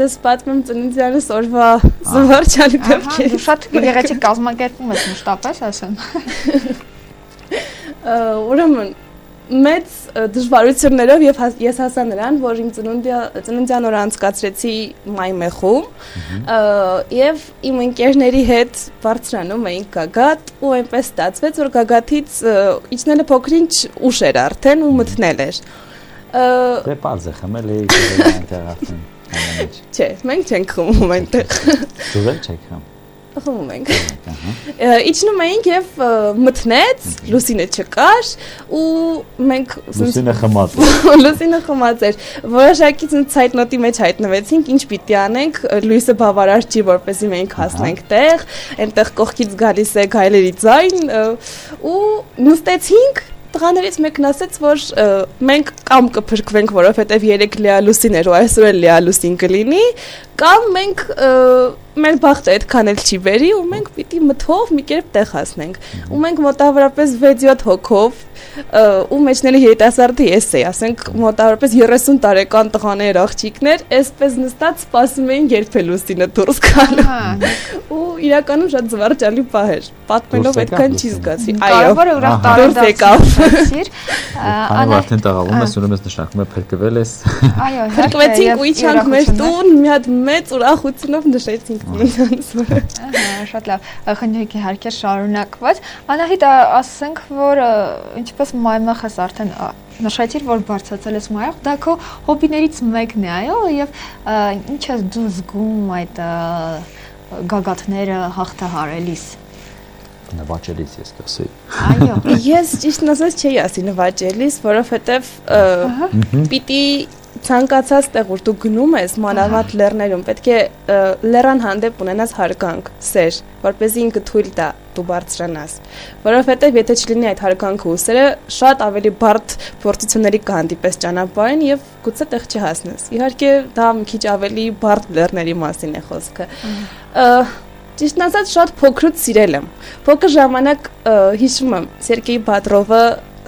ձեզ պատմեմ ծննդյանս օրվա զվարճալի դեպքեր։ Դու շատ գեղեցիկ կազմակերպում ես մշտապես, ասեմ։ <laughs> Ուրեմն մեծ դժվարություններով եւ ես հասա նրան, որ իմ ծնունդյա ծննդյան օրը անցկացրեցի Մայմեխում եւ իմ ընկերների հետ բարձրանում էինք գագաթ ու այնպես ստացվեց, որ գագաթից իջնելը փոքրինչ ուշ էր արդեն ու մթնել էր։ Դե բարձ է խմել էի այնտեղ արդեն։ Չէ, մենք չենք խմում այնտեղ։ Դուք չեք խմում խմում ենք։ Իջնում էինք եւ մտնեց, Լուսինը չկար ու մենք Լուսինը խմած էր։ <laughs> Լուսինը խմած էր։ Որոշակի ցայտնոտի մեջ հայտնվեցինք, ինչ պիտի անենք, լույսը բավարար չի, որպեսզի մենք հասնենք տեղ, այնտեղ կողքից գալիս է գայլերի ձայն ու նստեցինք տղաներից մեկն ասաց, որ մենք կամ կփրկվենք, որովհետև երեք լիալուսին էր ու այսօր էլ լիալուսին կլինի, կամ մենք մեր բախտը այդքան էլ չի բերի ու մենք պիտի մթով մի կերպ տեղ հասնենք։ Ու մենք մոտավորապես 6-7 հոգով ու մեջները երիտասարդի ես էի, ասենք մոտավորապես 30 տարեկան տղաներ, աղջիկներ, այսպես նստած սպասում էին երբ է լուսինը դուրս գալու։ Ու իրականում շատ զվարճալի պահ էր։ Պատմելով այդքան չի զգացի։ Այո։ Կարևորը ուրախ տարեդարձիր։ Անը արդեն տաղավում ես, ուրեմն նշանակում է փրկվել ես։ Այո, <laughs> փրկվեցինք ու իջանք մեր տուն, մի հատ մեծ ուրախությունով նշեցինք ծննդյանս օրը։ Ահա, շատ լավ։ Խնդրեք իհարկե շարունակված։ Անահիտ ասենք, որ ինչպես մայմախս արդեն նշեցիր, որ բարձացել ես մայախ, դա քո հոբիներից մեկն է, այո, եւ ինչ ես դու զգում այդ գագաթները հաղթահարելիս նվաճելիս ես կասեի։ Այո։ <laughs> Ես ճիշտն ասած չէի ասի նվաճելիս, որովհետև պիտի ցանկացած տեղ որ դու գնում ես մանավանդ լեռներում պետք է լեռան հանդեպ ունենաս հարգանք, սեր, որպեսզի ինքը թույլ տա դու բարձրանաս։ Որովհետև եթե չլինի այդ հարգանքը ու սերը, շատ ավելի բարդ փորձությունների կհանդիպես ճանապարհին եւ գուցե տեղ չհասնես։ Իհարկե դա մի քիչ ավելի բարդ լեռների մասին է խոսքը։ Ճիշտն ասած շատ փոքրուց սիրել եմ։ Փոքր ժամանակ հիշում եմ Սերգեյ Բադրովը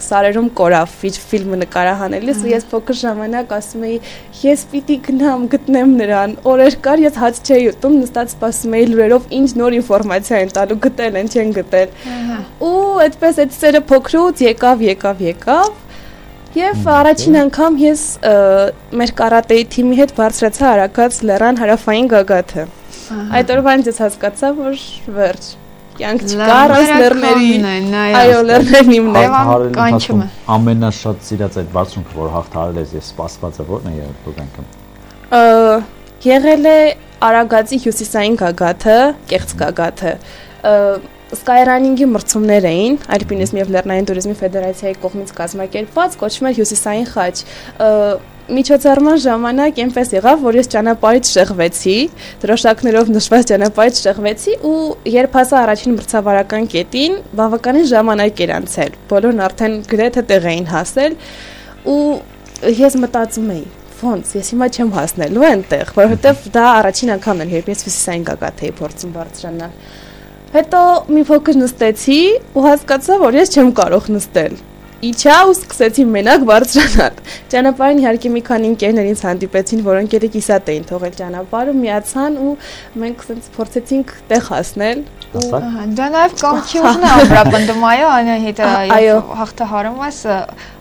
սարերում կորավ ֆիլմը նկարահանելիս ու ես փոքր ժամանակ ասում էի ես պիտի գնամ գտնեմ նրան օրեր կար ես հաց չէի ուտում նստած սպասում էի լուրերով ինչ նոր ինֆորմացիա են տալու գտել են չեն գտել ու այդպես այդ սերը փոքրուց եկավ եկավ եկավ Եվ առաջին անգամ ես մեր կարատեի թիմի հետ բարձրացա Արաքած լեռան հարավային գագաթը։ Այդ օրվանից ես հասկացա, որ վերջ։ Կյանք չկա ռասներների։ Այո, լերներն իմն է։ Կանչում։ Ամենաշատ սիրած այդ բացումը, որ հաղթարել ես, ես սպասված է ո՞րն է եղել քո կյանքում։ Եղել է Արագածի հյուսիսային գագաթը, կեղծ գագաթը։ Skyrunning-ի մրցումներ էին Ալպինիզմ եւ Լեռնային туриզմի ֆեդերացիայի կողմից կազմակերպված, կոչվում էր Հյուսիսային խաչ։ Ա, միջոցառման ժամանակ այնպես եղավ, որ ես ճանապարհից շեղվեցի, դրոշակներով նշված ճանապարհից շեղվեցի ու երբ հասա առաջին մրցավարական կետին, բավականին ժամանակ էր անցել։ Բոլորն արդեն գրեթե տեղ էին հասել ու ես մտածում էի ոնց ես հիմա չեմ հասնելու այնտեղ, որովհետև դա առաջին անգամն էր, երբ ես ֆիզիկային գագաթ էի փորձում բարձրանալ։ Հետո մի փոքր նստեցի ու հասկացա, որ ես չեմ կարող նստել իջա ու սկսեցի մենակ բարձրանալ։ Ճանապարհին իհարկե մի քանի ընկերներ ինձ հանդիպեցին, որոնք ելի կիսատ էին թողել ճանապարհը, միացան ու մենք ասենց փորձեցինք տեղ հասնել։ Դա նաև կամչիուզն է <laughs> ամրապնդում, այո, Անահիտ, եւ հաղթահարում ես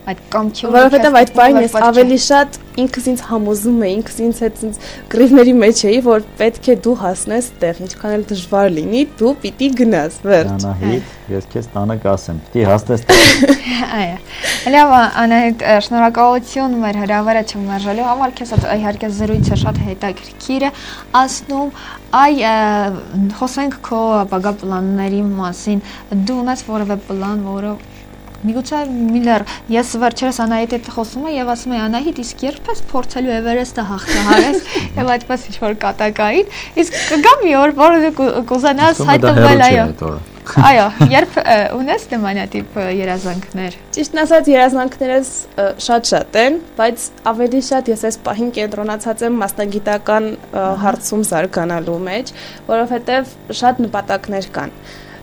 այդ կամչիուզը։ Որովհետև այդ բանը ես ավելի շատ ինքս ինձ համոզում էի, ինքս ինձ հետ ինձ գրիվների մեջ էի, որ պետք է դու հասնես տեղ, ինչքան էլ դժվար լինի, դու պիտի գնաս, վերջ։ Անահիտ, ես քեզ տանը կասեմ, պիտի հասնես տեղ։ <laughs> Այո։ Լավ, Անահիտ, շնորհակալություն մեր հրավերը չմերժելու համար, քեզ իհարկե զրույցը շատ հետաքրքիր է, ասնում այ խոսենք քո ապագա պլանների մասին։ Դու ունես որևէ պլան, որը Միգուցե Միլլեր, ես վերջերս Անահիտ հետ խոսում եմ եւ ասում եմ Անահիտ, իսկ երբ ես փորձելու Էվերեստը հաղթահարես <laughs> եւ այդպես ինչ որ կատակային, իսկ կգա մի օր, որ կուզանաս հայտնվել այո։ <laughs> Այո, երբ ունես նմանատիպ երազանքներ։ Ճիշտն ասած, երազանքներս շատ-շատ են, բայց ավելի շատ ես այս պահին կենտրոնացած եմ մասնագիտական հարցում զարգանալու մեջ, որովհետև շատ նպատակներ կան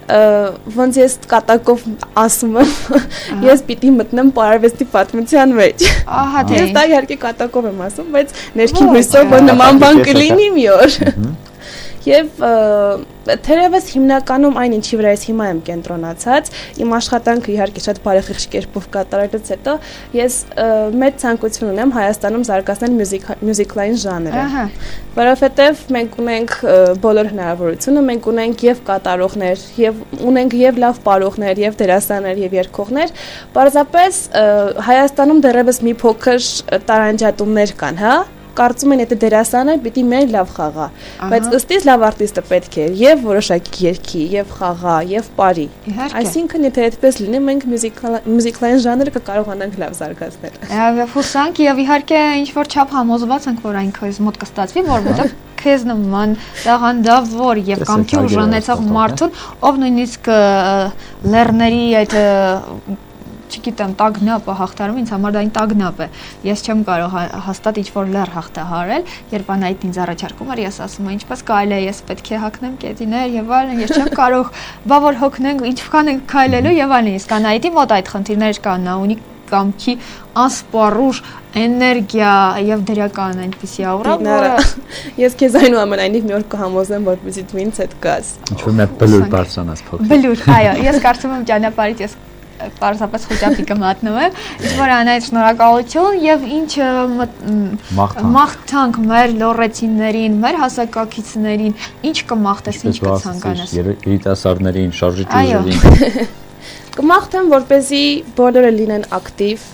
ոնց ես կատակով ասում եմ, ես պիտի մտնեմ պարավեստի պատմության մեջ։ Ահա թե։ Ես դա իհարկե կատակով եմ ասում, բայց ներքին հույսով որ նման բան կլինի մի օր։ Եվ թերևս հիմնականում այն ինչի վրա ես հիմա եմ կենտրոնացած, իմ աշխատանքը իհարկե շատ բարեխիղճ կերպով կատարելուց հետո ես մեծ ցանկություն ունեմ Հայաստանում զարգացնել մյուզիկլային ժանրը։ Ահա։ Որովհետև մենք ունենք բոլոր հնարավորությունը, մենք ունենք եւ կատարողներ, եւ ունենք եւ լավ պարողներ, եւ դերասաններ, եւ երգողներ։ Պարզապես Հայաստանում դեռևս մի փոքր տարանջատումներ կան, հա, կարծում են եթե դերասանը պիտի մեր լավ խաղա, բայց ըստ իս լավ արտիստը պետք է եւ որոշակի երգի, եւ խաղա, եւ ապարի։ Այսինքն եթե այդպես լինի, մենք մյուզիկլային ժանրը կկարողանանք լավ զարգացնել։ հուսանք եւ իհարկե ինչ որ չափ համոզված ենք, որ այն քեզ մոտ կստացվի, որովհետեւ քեզ նման տաղանդավոր եւ կամքի ուժանեցող մարդուն, ով նույնիսկ լեռների այդ չգիտեմ, տագնապը հաղթարում ինձ համար դա այն տագնապ է։ Ես չեմ կարող հաստատ ինչ-որ լեռ հաղթահարել, երբ անայդ ինձ առաջարկում էր, ես ասում եմ, ինչպես կարելի է, ես պետք է հակնեմ կետիներ եւ այլն, ես չեմ կարող, բա որ հոգնենք, ինչքան ենք քայլելու եւ այլն, իսկ անայդի մոտ այդ խնդիրներ կան, նա ունի կամքի անսպառուժ էներգիա եւ դրական այնպեսի աուրա, որը ես քեզ այնուամենայնիվ մի օր կհամոզեմ, որպեսզի դու ինձ հետ գաս։ Ինչ որ մի բլուր բարձրանաս փոքր։ Բլուր, այո, ես կարծում եմ ճանապարհից ես պարզապես խոճապի կմատնեմ եմ ինչ որ անայդ շնորհակալություն եւ ինչ մաղթանք մեր լորեցիներին մեր հասակակիցներին ինչ կմաղթես ինչ կցանկանաս երիտասարդներին շարժիչ ուժերին կմաղթեմ որպեսզի բոլորը լինեն ակտիվ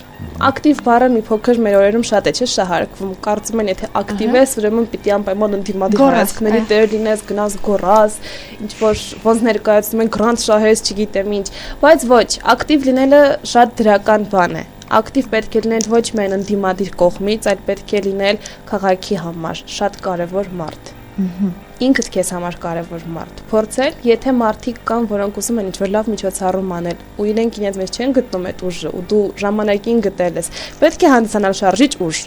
Ակտիվ բառը մի փոքր մեր օրերում շատ է, չէ՞, շահարկվում։ Կարծում են, եթե ակտիվ ես, ուրեմն պիտի անպայման ընդդիմադիր հայացքների տեր լինես, գնաս գոռաս, ինչ որ ոնց ներկայացնում են գրանտ շահես, չգիտեմ ինչ, բայց ոչ, ակտիվ լինելը շատ դրական բան է ակտիվ պետք է լինել ոչ միայն ընդդիմադիր կողմից, այլ պետք է լինել քաղաքի համար շատ կարևոր մարդ։ ինքդ քեզ համար կարևոր մարդ։ Փորձել, եթե մարդիկ կան, որոնք ուզում են ինչ-որ լավ միջոցառում անել, ու իրենք իրենց մեջ չեն գտնում այդ ուժը, ու դու ժամանակին գտել ես, պետք է հանդիսանալ շարժիչ ուժ։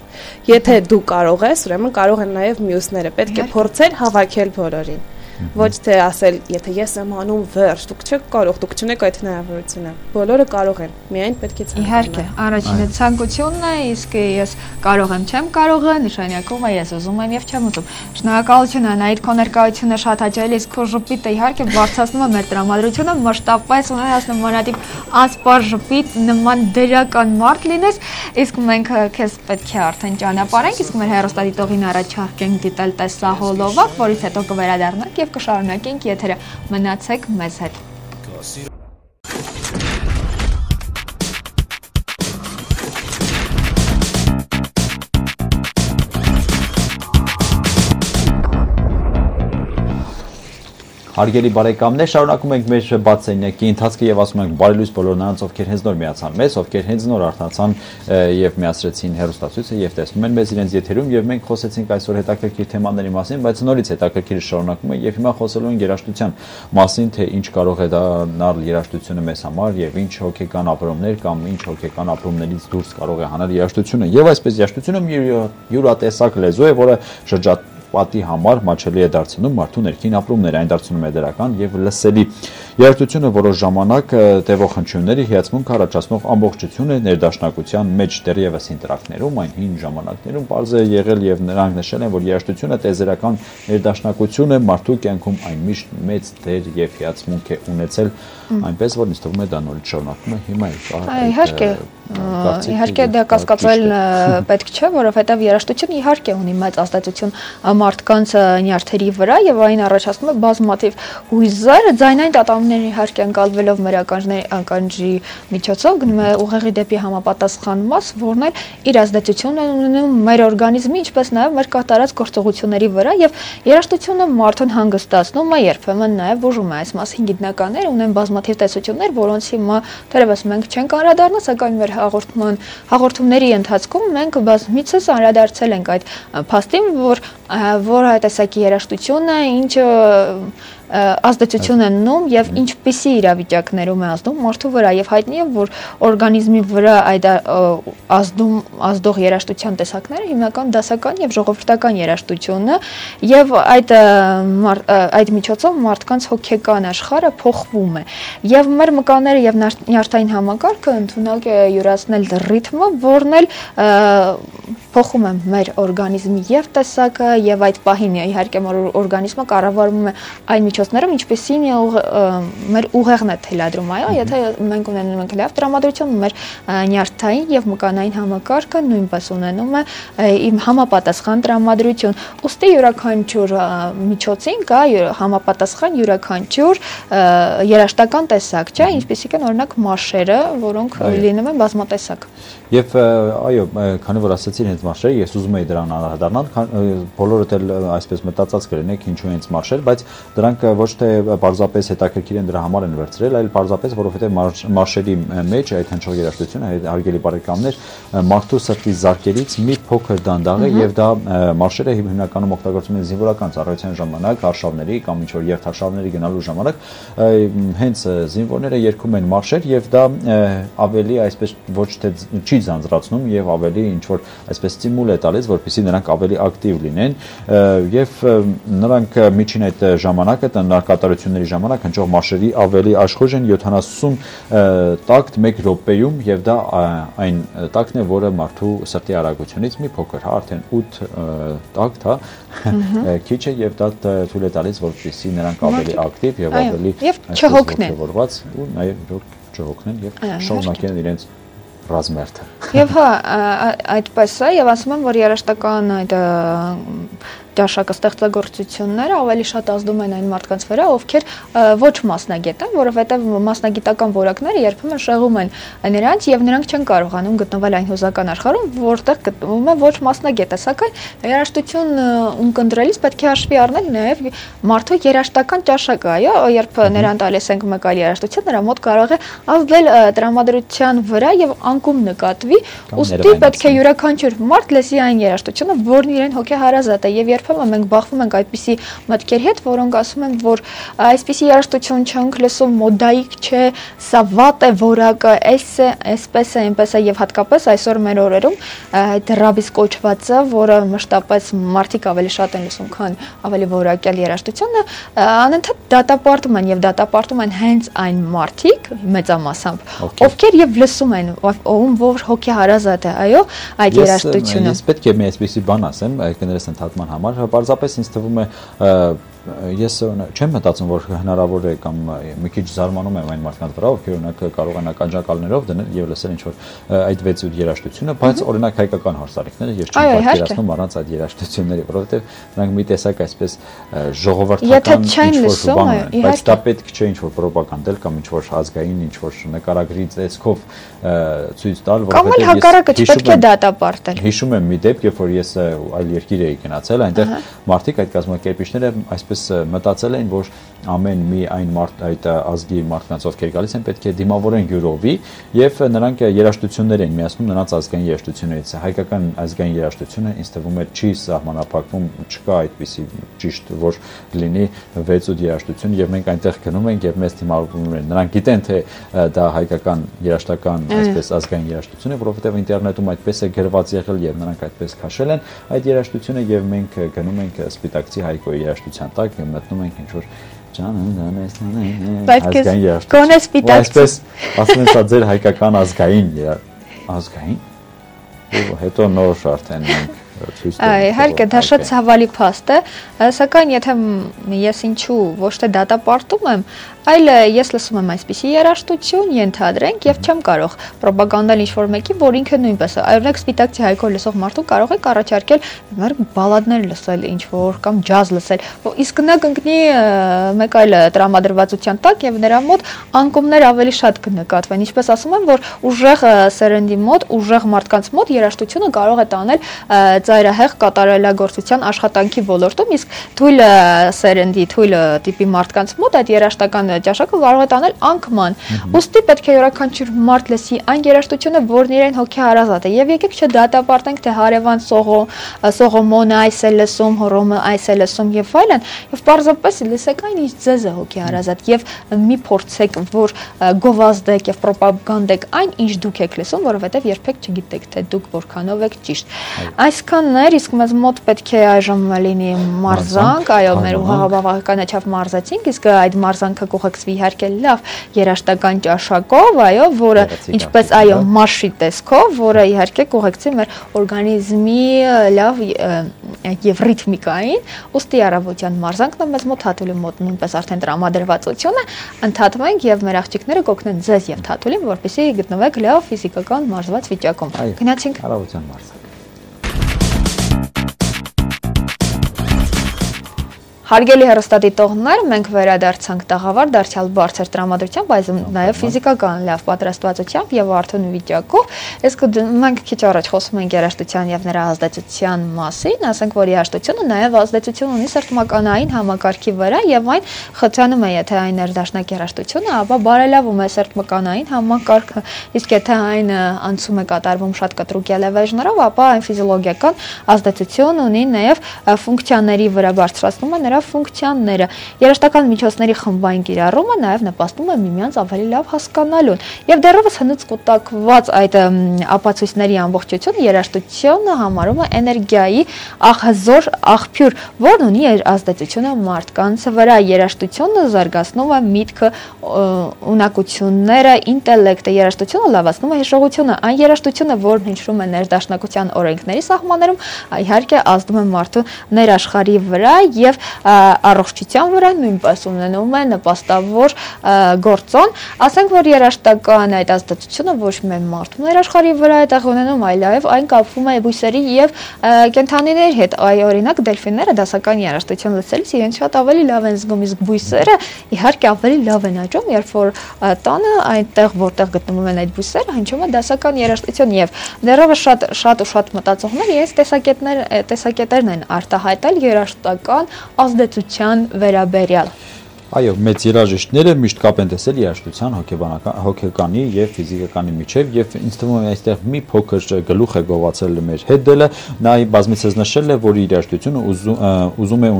Եթե դու կարող ես, ուրեմն կարող են նաև մյուսները։ Պետք է փորձել հավաքել բոլորին ոչ թե ասել, եթե ես եմ անում վերջ, դուք չեք կարող, դուք չունեք այդ հնարավորությունը։ Բոլորը կարող են, միայն պետք է ցանկանալ։ Իհարկե, առաջինը ցանկությունն է, իսկ ես կարող եմ, չեմ կարող, նշանակում է ես ուզում եմ եւ չեմ ուզում։ Շնորհակալություն Անայդ քո ներկայությունը շատ հաճելի, իսկ քո ժպիտը իհարկե բարձրացնում է մեր տրամադրությունը, մասշտաբպես ունենալու նմանատիպ ասպար ժպիտ նման դրական մարդ լինես, իսկ մենք քեզ պետք է արդեն ճանապարհենք, իսկ մեր հերոստատիտողին առաջարկենք դիտել տեսահոլովակ, որից հետո կվերադառնանք եւ եւ կշարունակենք եթերը։ Մնացեք մեզ հետ։ Հարգելի բարեկամներ, շարունակում ենք մեր բացենյակի ընթացքը եւ ասում ենք բարելույս բոլոր նրանց, ովքեր հենց նոր միացան մեզ, ովքեր հենց նոր արթնացան եւ միացրեցին հերոստացույցը եւ տեսնում են մեզ իրենց եթերում եւ մենք խոսեցինք այսօր հետաքրքիր թեմաների մասին, բայց նորից հետաքրքիր շարունակում է եւ հիմա խոսելու ենք երաշտության մասին, թե ինչ կարող է դառնալ երաշտությունը մեզ համար եւ ինչ հոգեկան ապրումներ կամ ինչ հոգեկան ապրումներից դուրս կարող է հանել երաշտությունը։ Եվ այսպես երաշտությունը յուրատեսակ լեզու է, որը շրջատ պատի համար մաչելի է դարձնում մարդու ներքին ապրումները, այն դարձնում է դրական եւ լսելի։ Երաժշտությունը որոշ ժամանակ տևող հնչյունների հիացմունք առաջացնող ամբողջություն է ներդաշնակության մեջ դեռևս ինտերակտներում այն հին ժամանակներում པարզ է եղել եւ նրանք նշել են, որ երաժշտությունը տեզերական ներդաշնակություն է մարդու կյանքում այն միշտ մեծ դեր եւ հիացմունք է ունեցել, այնպես որ ինձ թվում է դա նորից շարունակվում է հիմա իհարկե Իհարկե դա կասկածել պետք չէ, որովհետև երաժշտությունը իհարկե ունի մեծ ազդեցություն մարդկանց նյարդերի վրա եւ այն առաջացնում է բազմաթիվ հույզեր, ձայնային տատանումներ իհարկե անցալվելով մեր ականջների ականջի միջոցով գնում է ուղեղի դեպի համապատասխան մաս, որն էլ իր ազդեցությունն ունենում մեր օրգանիզմի, ինչպես նաեւ մեր կատարած գործողությունների վրա եւ երաժշտությունը մարդուն հանգստացնում է, երբեմն նաեւ բուժում է այս մասին գիտնականներ ունեն բազմաթիվ տեսություններ, որոնց հիմա դեռևս մենք չենք անդրադառնա, սակայն մեր հաղորդման հաղորդումների ընթացքում մենք բազմիցս անդրադարձել ենք այդ փաստին, որ որ այդ տեսակի երաժշտությունը ինչ ազդեցություն են նում եւ ինչպիսի իրավիճակներում է ազդում մարդու վրա եւ հայտնի է որ օրգանիզմի վրա այդ ազդում ազդող երաշտության տեսակները հիմնական դասական եւ ժողովրդական երաշտությունը եւ այդ այդ միջոցով մարդկանց հոգեկան աշխարհը փոխվում է եւ մեր մկանները եւ նյարդային համակարգը ընդունակ է յուրացնել ռիթմը որն էլ փոխում է մեր օրգանիզմի եւ տեսակը եւ այդ պահին իհարկե մեր օրգանիզմը կառավարվում է այն միջոցներով, ինչպեսին մեր ուղեղն է թելադրում, այո, եթե մենք ունենում ենք լավ տրամադրություն, մեր նյարդային եւ մկանային համակարգը նույնպես ունենում է իմ համապատասխան տրամադրություն։ Ոստի յուրաքանչյուր միջոցին կա համապատասխան յուրաքանչյուր երաշտական տեսակ, չէ, ինչպեսիք են օրինակ մարշերը, որոնք լինում են բազմատեսակ։ Եվ այո, քանի որ ասացին հենց մարշերը, ես ուզում եի դրան անդրադառնալ, բոլորդ էլ այսպես մտածած կլինեք ինչու հենց մարշեր, բայց դրանք ոչ թե պարզապես հետաքրքիր են դրա համար են վերցրել, այլ պարզապես որովհետև մարշերի մեջ այդ հնչող երաժշտությունը հարգելի բարեկամներ մարդու սրտի զարկերից մի փոքր դանդաղ է եւ դա մարշերը հիմնականում օգտագործում են զինվորական ծառայության ժամանակ, արշավների կամ ինչ որ երթարշավների գնալու ժամանակ հենց զինվորները երգում են մարշեր եւ դա ավելի այսպես ոչ թե չի ձանձրացնում եւ ավելի ինչ որ այսպես ստիմուլ է տալիս, որպեսզի նրանք ավելի ակտիվ լինեն եւ նրանք միջին այդ ժամանակը տնարկատարությունների ժամանակ հնչող մարշերի ավելի աշխույժ են 70 տակտ 1 րոպեում եւ դա այն տակտն է, որը մարդու սրտի արագությունից մի փոքր, հա, արդեն 8 տակտ, հա, քիչ է եւ դա թույլ է տալիս, որպեսզի նրանք ավելի ակտիվ եւ ավելի չհոգնեն ու նաեւ չհոգնեն եւ շարունակեն իրենց ռազմերթը։ Եվ հա, այդպես է, եւ ասում եմ, որ երաշտական այդ ճաշակը ստեղծագործությունները ավելի շատ ազդում են այն մարդկանց վրա, ովքեր ոչ մասնագետ են, որովհետև մասնագիտական որակները երբեմն շեղում են նրանց եւ նրանք չեն կարողանում գտնվել այն հուզական աշխարհում, որտեղ գտնվում է ոչ մասնագետը, սակայն երաշտություն ունկնդրելիս պետք է հաշվի առնել նաեւ մարդու երաշտական ճաշակը, այո, երբ նրան տալիս ենք մեկ այլ երաշտություն, նրա մոտ կարող է ազդել տրամադրության վրա եւ անկում նկատվի, ուստի պետք է յուրաքանչյուր մարդ լսի այն երաշտությունը, որն իրեն հոգեհարազատ է եւ երբեմն մենք բախվում ենք այդպիսի մտքերի հետ, որոնք ասում են, որ այսպիսի երաժշտություն չենք լսում, մոդայիկ չէ, սա վատ է, որակը, էս է, այսպես է, այնպես է եւ հատկապես այսօր մեր օրերում այդ ռաբիս կոչվածը, որը մշտապես մարդիկ ավելի շատ են լսում, քան ավելի որակյալ երաժշտությունը, անընդհատ դատապարտում են եւ դատապարտում են հենց այն մարդիկ մեծամասամբ, ովքեր եւ լսում են, ում որ հոգի հարազատ է, այո, այդ երաժշտությունը։ Ես պետք է մի այսպեսի բան ասեմ, կներես ընդհատման համար, պարզապես ինձ թվում է ես չեմ մտածում որ հնարավոր է կամ մի քիչ զարմանում եմ այն մարդկանց վրա ովքեր օրինակ կարող են ականջակալներով դնել եւ լսել ինչ որ այդ 6-8 երաժշտությունը բայց օրինակ հայկական հարսարիքները ես չեմ պատկերացնում առանց այդ երաժշտությունների որովհետեւ նրանք մի տեսակ այսպես ժողովրդական ինչ որ բան են բայց դա պետք չէ ինչ որ ռոպագանդել կամ ինչ որ ազգային ինչ որ նկարագրի տեսքով ցույց տալ որովհետեւ ես հակառակը չպետք է դատապարտել հիշում եմ մի դեպք երբ որ ես այլ երկիր էի գնացել այնտեղ մարդիկ այդ կազմակերպիչները այսպես մտածել էին, որ ամեն մի այն մարդ այդ ազգի մարդկանց ովքեր գալիս են պետք է դիմավորեն յուրովի եւ նրանք երաշտություններ են միացնում նրանց ազգային երաշտություններից հայկական ազգային երաշտությունը ինձ թվում է չի սահմանափակվում չկա այդպիսի ճիշտ որ լինի 6-8 երաշտություն եւ մենք այնտեղ գնում ենք եւ մեզ դիմավորում են նրանք գիտեն թե դա հայկական երաշտական այսպես ազգային երաշտություն է որովհետեւ ինտերնետում այդպես է գրված եղել եւ նրանք այդպես քաշել են այդ երաշտությունը եւ մենք գնում ենք սպիտակցի հայկոյի երաշտության տակ մտնում ենք ինչ որ ազգային երաժշտություն։ Գոնե սպիտակ։ Այսպես ասում են սա ձեր հայկական ազգային ազգային։ Ու հետո նոր արդեն մենք ցույց տալու։ Իհարկե դա շատ ցավալի փաստ է, սակայն եթե ես ինչու ոչ թե դատապարտում եմ, այլ ես լսում եմ այսպիսի երաժշտություն, ենթադրենք եւ չեմ կարող ռոպագանդալ ինչ-որ մեկի, որ ինքը նույնպես Օրինակ սպիտակցի հայկո լսող մարդու կարող է առաջարկել մեր բալադներ լսել ինչ-որ կամ ջազ լսել։ Իսկ նա կընկնի մեկ այլ տրամադրվածության տակ եւ նրա մոտ անկումներ ավելի շատ կնկատվեն։ Ինչպես ասում եմ, որ ուժեղ սերնդի մոտ, ուժեղ մարդկանց մոտ երաժշտությունը կարող է տանել ծայրահեղ կատարելագործության աշխատանքի ոլորտում, իսկ թույլ սերնդի, թույլ տիպի մարդկանց մոտ այդ երաշտական ճաշակը կարող է տանել անկման։ Ոստի պետք է յուրաքանչյուր մարդ լսի այն երաշտությունը, որն իրեն հոգի հարազատ է։ Եվ եկեք չդատապարտենք, թե հարևան Սողո Սողոմոնը այս է լսում, Հռոմը այս է լսում եւ այլն, եւ պարզապես լսեք այն, ինչ ձեզ է հոգի հարազատ եւ մի փորձեք, որ գովազդեք եւ ռոպագանդեք այն, ինչ դուք եք լսում, որովհետեւ երբեք չգիտեք, թե դուք որքանով եք ճիշտ։ Այսքան Մարզաններ, իսկ մեզ մոտ պետք է այժմ լինի մարզանք, այո, մեր ուղղաբավական աչավ մարզեցինք, իսկ այդ մարզանքը կողեքսվի իհարկե լավ երաշտական ճաշակով, այո, որը ինչպես այո, մարշի տեսքով, որը իհարկե կողեքցի մեր օրգանիզմի լավ եւ ռիթմիկային, ուստի առավոտյան մարզանքն է մեզ մոտ հատուլի մոտ նույնպես արդեն տրամադրվածությունը, ընդհատում ենք եւ մեր աղջիկները կօգնեն ձեզ եւ Թաթուլին, որպեսզի գտնվեք լավ ֆիզիկական մարզված վիճակում։ Գնացինք առավոտյան մարզանք Հարգելի հեռուստադիտողներ, մենք վերադարձանք տաղավար դարձյալ բարձր տրամադրությամբ, բայց նաև ֆիզիկական լավ պատրաստվածությամբ եւ արթուն վիճակով։ Իսկ մենք քիչ առաջ խոսում ենք երաշտության եւ նրա ազդեցության մասին, ասենք որ երաշտությունը նաև ազդեցություն ունի սրտմականային համակարգի վրա եւ այն խթանում է, եթե այն ներդաշնակ երաշտությունը, ապա բարելավում է սրտմականային համակարգը, իսկ եթե այն անցում է կատարվում շատ կտրուկ ելևեժներով, ապա այն ֆիզիոլոգիական ազդեցություն ունի նաև ֆունկցիաների վրա բարձրացնում է նրա նրա ֆունկցիաները։ Երաշտական միջոցների խմբային կիրառումը նաև նպաստում է միմյանց ավելի լավ հասկանալուն։ Եվ դեռևս հնուց կուտակված այդ ապացույցների ամբողջությունը երաշտությունը համարում է էներգիայի աղհզոր աղբյուր, որն ունի ազդեցությունը մարդկանց վրա։ Երաշտությունը զարգացնում է միտքը, ունակությունները, ինտելեկտը։ Երաշտությունը լավացնում է հիշողությունը։ Այն երաշտությունը, որն հիշում է ներդաշնակության օրենքների սահմաններում, իհարկե ազդում է մարդու ներաշխարի վրա եւ առողջության վրա նույնպես ունենում է նպաստավոր գործոն։ Ասենք որ երաշտական այդ ազդեցությունը ոչ միայն մարդու ներաշխարի վրա է տեղ ունենում, այլև այն կապվում է բույսերի եւ կենթանիների հետ։ Այ օրինակ դելֆինները դասական երաշտություն լսելիս իրենց շատ ավելի լավ են զգում, իսկ բույսերը իհարկե ավելի լավ են աճում, երբ որ տանը այնտեղ որտեղ գտնվում են այդ բույսերը, հնչում է դասական երաշտություն եւ դեռևս շատ շատ ու շատ մտածողներ իրենց տեսակետներ տեսակետերն են արտահայտել երաշտական ազդեցության վերաբերյալ։ Այո, մեծ երաժիշտները միշտ կապ են տեսել երաժշտության հոգեբանական, հոգեկանի եւ ֆիզիկականի միջև եւ ինձ թվում է այստեղ մի փոքր գլուխ է գովացել մեր հետդելը, նա բազմիցս նշել է, որ երաժշտությունը ուզում է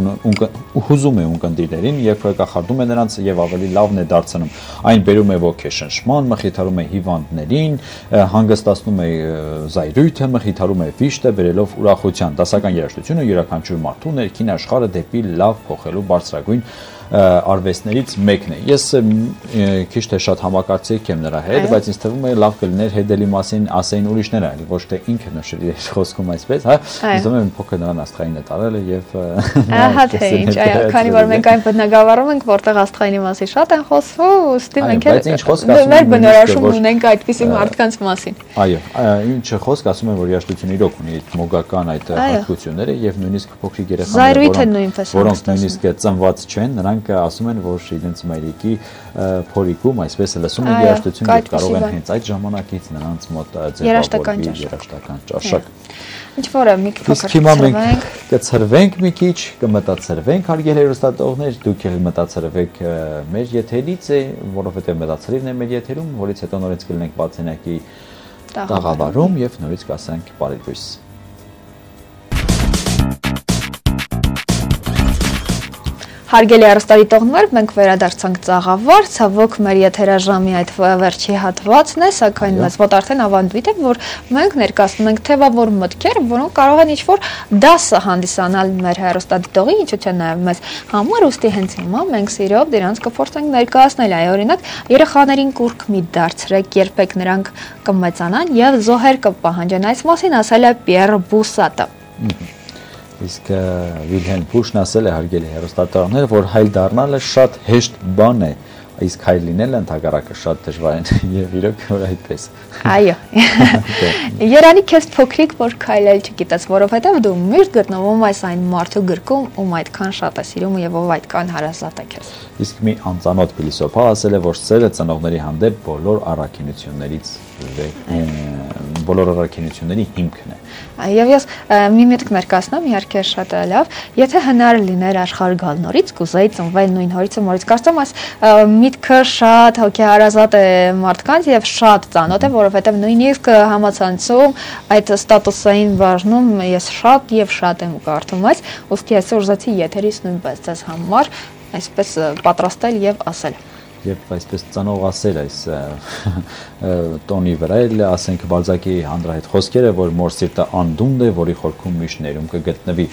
ուզում է ունկնդիրներին եւ կախարդում է նրանց եւ ավելի լավն է դարձնում։ Այն բերում է ոգեշնչման, մխիթարում է հիվանդներին, հանգստացնում է զայրույթը, մխիթարում է վիշտը, բերելով ուրախության։ Դասական երաժշտությունը յուրաքանչյուր մարդու ներքին աշխարհը դեպի լավ փոխելու բարձրագույն արվեստներից մեկն է։ Ես քիչ թե շատ համակարծիք եմ նրա հետ, բայց ինձ թվում է լավ կլիներ հետելի մասին ասեին ուրիշները, այլ ոչ թե ինքը նշել իր խոսքում այսպես, հա։ Ինձ թվում է փոքր նրան աստղային է տարել եւ Ահա <laughs> թե ինչ, այո, քանի որ մենք այն բնագավառում ենք, որտեղ աստղայինի մասին շատ են խոսվում, ուստի մենք էլ մեր բնորոշում ունենք այդպիսի մարդկանց մասին։ Այո, ինչ խոսք ասում են, որ երաշտությունը իրոք ունի այդ մոգական այդ հատկությունները եւ նույնիսկ փոքրիկ երեխաները, որոնք նույնիսկ ծնված չեն, նրանք նրանք ասում են, որ իրենց մայրիկի փորիկում այսպես լսում են երաժշտություն եւ կարող են հենց այդ ժամանակից նրանց մոտ ձևավորվի երաժշտական ճաշակ։ Ինչ որը մի փոքր հիմա մենք կցրվենք մի քիչ, կմտածրվենք հարգել հերոստատողներ, դուք էլ մտածրվեք մեր եթերից է, որովհետեւ մտածրիվն է մեր եթերում, որից հետո նորից կլինենք բացենակի տաղավարում եւ նորից կասենք բարի լույս։ Հարգելի արստարիտողներ, մենք վերադարձանք ծաղավար, ցավոք մեր եթերաժամի այդ վերջի հատվածն է, սակայն մեզ մոտ արդեն ավանդույթ է, որ մենք ներկայացնում ենք թևավոր մտքեր, որոնք կարող են ինչ-որ դասը հանդիսանալ մեր հերոստատիտողի, ինչու՞ չէ նաև մեզ համար, ուստի հենց հիմա մենք սիրով դրանց կփորձենք ներկայացնել, այ օրինակ երեխաներին կուրք մի դարձրեք, երբեք նրանք կմեծանան եւ զոհեր կպահանջեն։ Այս մասին ասել է Պիեր Բուսատը։ Իսկ Վիլհելմ Փուշն ասել է հարգելի հերոստատողներ, որ հայլ դառնալը շատ հեշտ բան է, իսկ հայլ լինելը ընդհակառակը շատ դժվար է <laughs> եւ իրոք որ այդպես։ Այո։ <laughs> <laughs> Երանի քեզ փոքրիկ որ քայլել չգիտես, որովհետեւ դու միշտ գտնվում ես այն մարդու գրկում, ում այդքան շատ է սիրում եւ ով այդքան հարազատ է քեզ։ Իսկ մի անծանոթ փիլիսոփա ասել է, որ սերը ծնողների հանդեպ բոլոր առաքինություններից բոլոր առաքինությունների հիմքն է։ Եվ ես մի միտք ներկայացնեմ, իհարկե շատ լավ։ Եթե հնար լիներ աշխարհ գալ նորից, կուզեի ծնվել նույն հորիցը նորից։ Կարծում ես միտքը շատ հոգեհարազատ է մարդկանց եւ շատ ծանոթ է, որովհետեւ նույնիսկ համացանցում այդ ստատուսային բաժնում ես շատ եւ շատ եմ կարդում այս, ուստի այսօր ուզեցի եթերից նույնպես ձեզ համար այսպես պատրաստել եւ ասել եւ այսպես ծանողասեր այս տոնի վրա էլ ասենք Բալզակի հանրահայտ խոսքերը, որ մոր սիրտը անդունդ է, որի խորքում միշտ ներում կգտնվի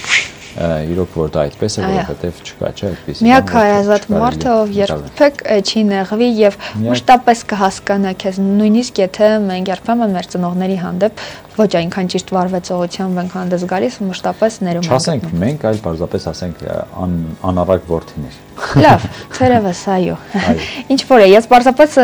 իրոք որ դա այդպես է, որովհետև չկա, չէ, այդպես։ Միակ հայազատ մարդը, ով երբեք չի նեղվի եւ մշտապես կհասկանա քեզ, նույնիսկ եթե մենք երբեմն մեր ծնողների հանդեպ ոչ այնքան ճիշտ վարվեցողությամբ ենք հանդես գալիս, մշտապես ներում ենք։ Չասենք մենք, այլ պարզապես ասենք անավակ ворթիներ։ Լավ, ծերևս այո։ <laughs> Ինչ որ է, ես պարզապես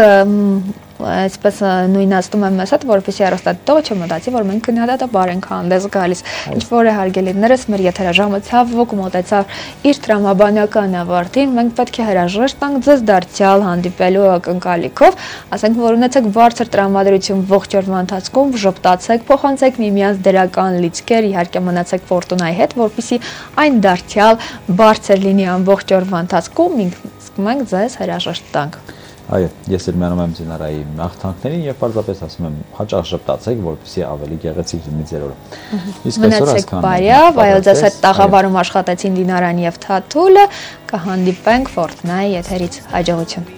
այսպես նույնացնում եմ մեզ հետ, որովհետեւ առաստատողը չմտածի, որ մենք քննադատաբար ենք հանդես գալիս։ Ինչ որ է հարգելիներս, մեր եթերաժամը ցավոք մոտեցավ իր տրամաբանական ավարտին, մենք պետք է հրաժեշտ տանք ձեզ դարձյալ հանդիպելու ակնկալիքով, ասենք որ ունեցեք բարձր տրամադրություն ողջ օրվա ընթացքում, ժպտացեք, փոխանցեք միմյանց դրական լիցքեր, իհարկե մնացեք ֆորտունայի հետ, որpիսի այն դարձյալ բարձր լինի ամբողջ օրվա ընթացքում, մենք ձեզ հրաժեշտ տանք։ Այո, ես էլ միանում եմ Զինարայի մաղթանքներին եւ պարզապես ասում եմ հաճախ շփտացեք, որպեսզի ավելի գեղեցիկ լինի ձեր օրը։ Իսկ այսօր ասքան։ Բարյավ, այո, ձեզ հետ տաղավարում աշխատեցին Դինարան եւ Թաթուլը, կհանդիպենք Fortnite եթերից հաջողություն։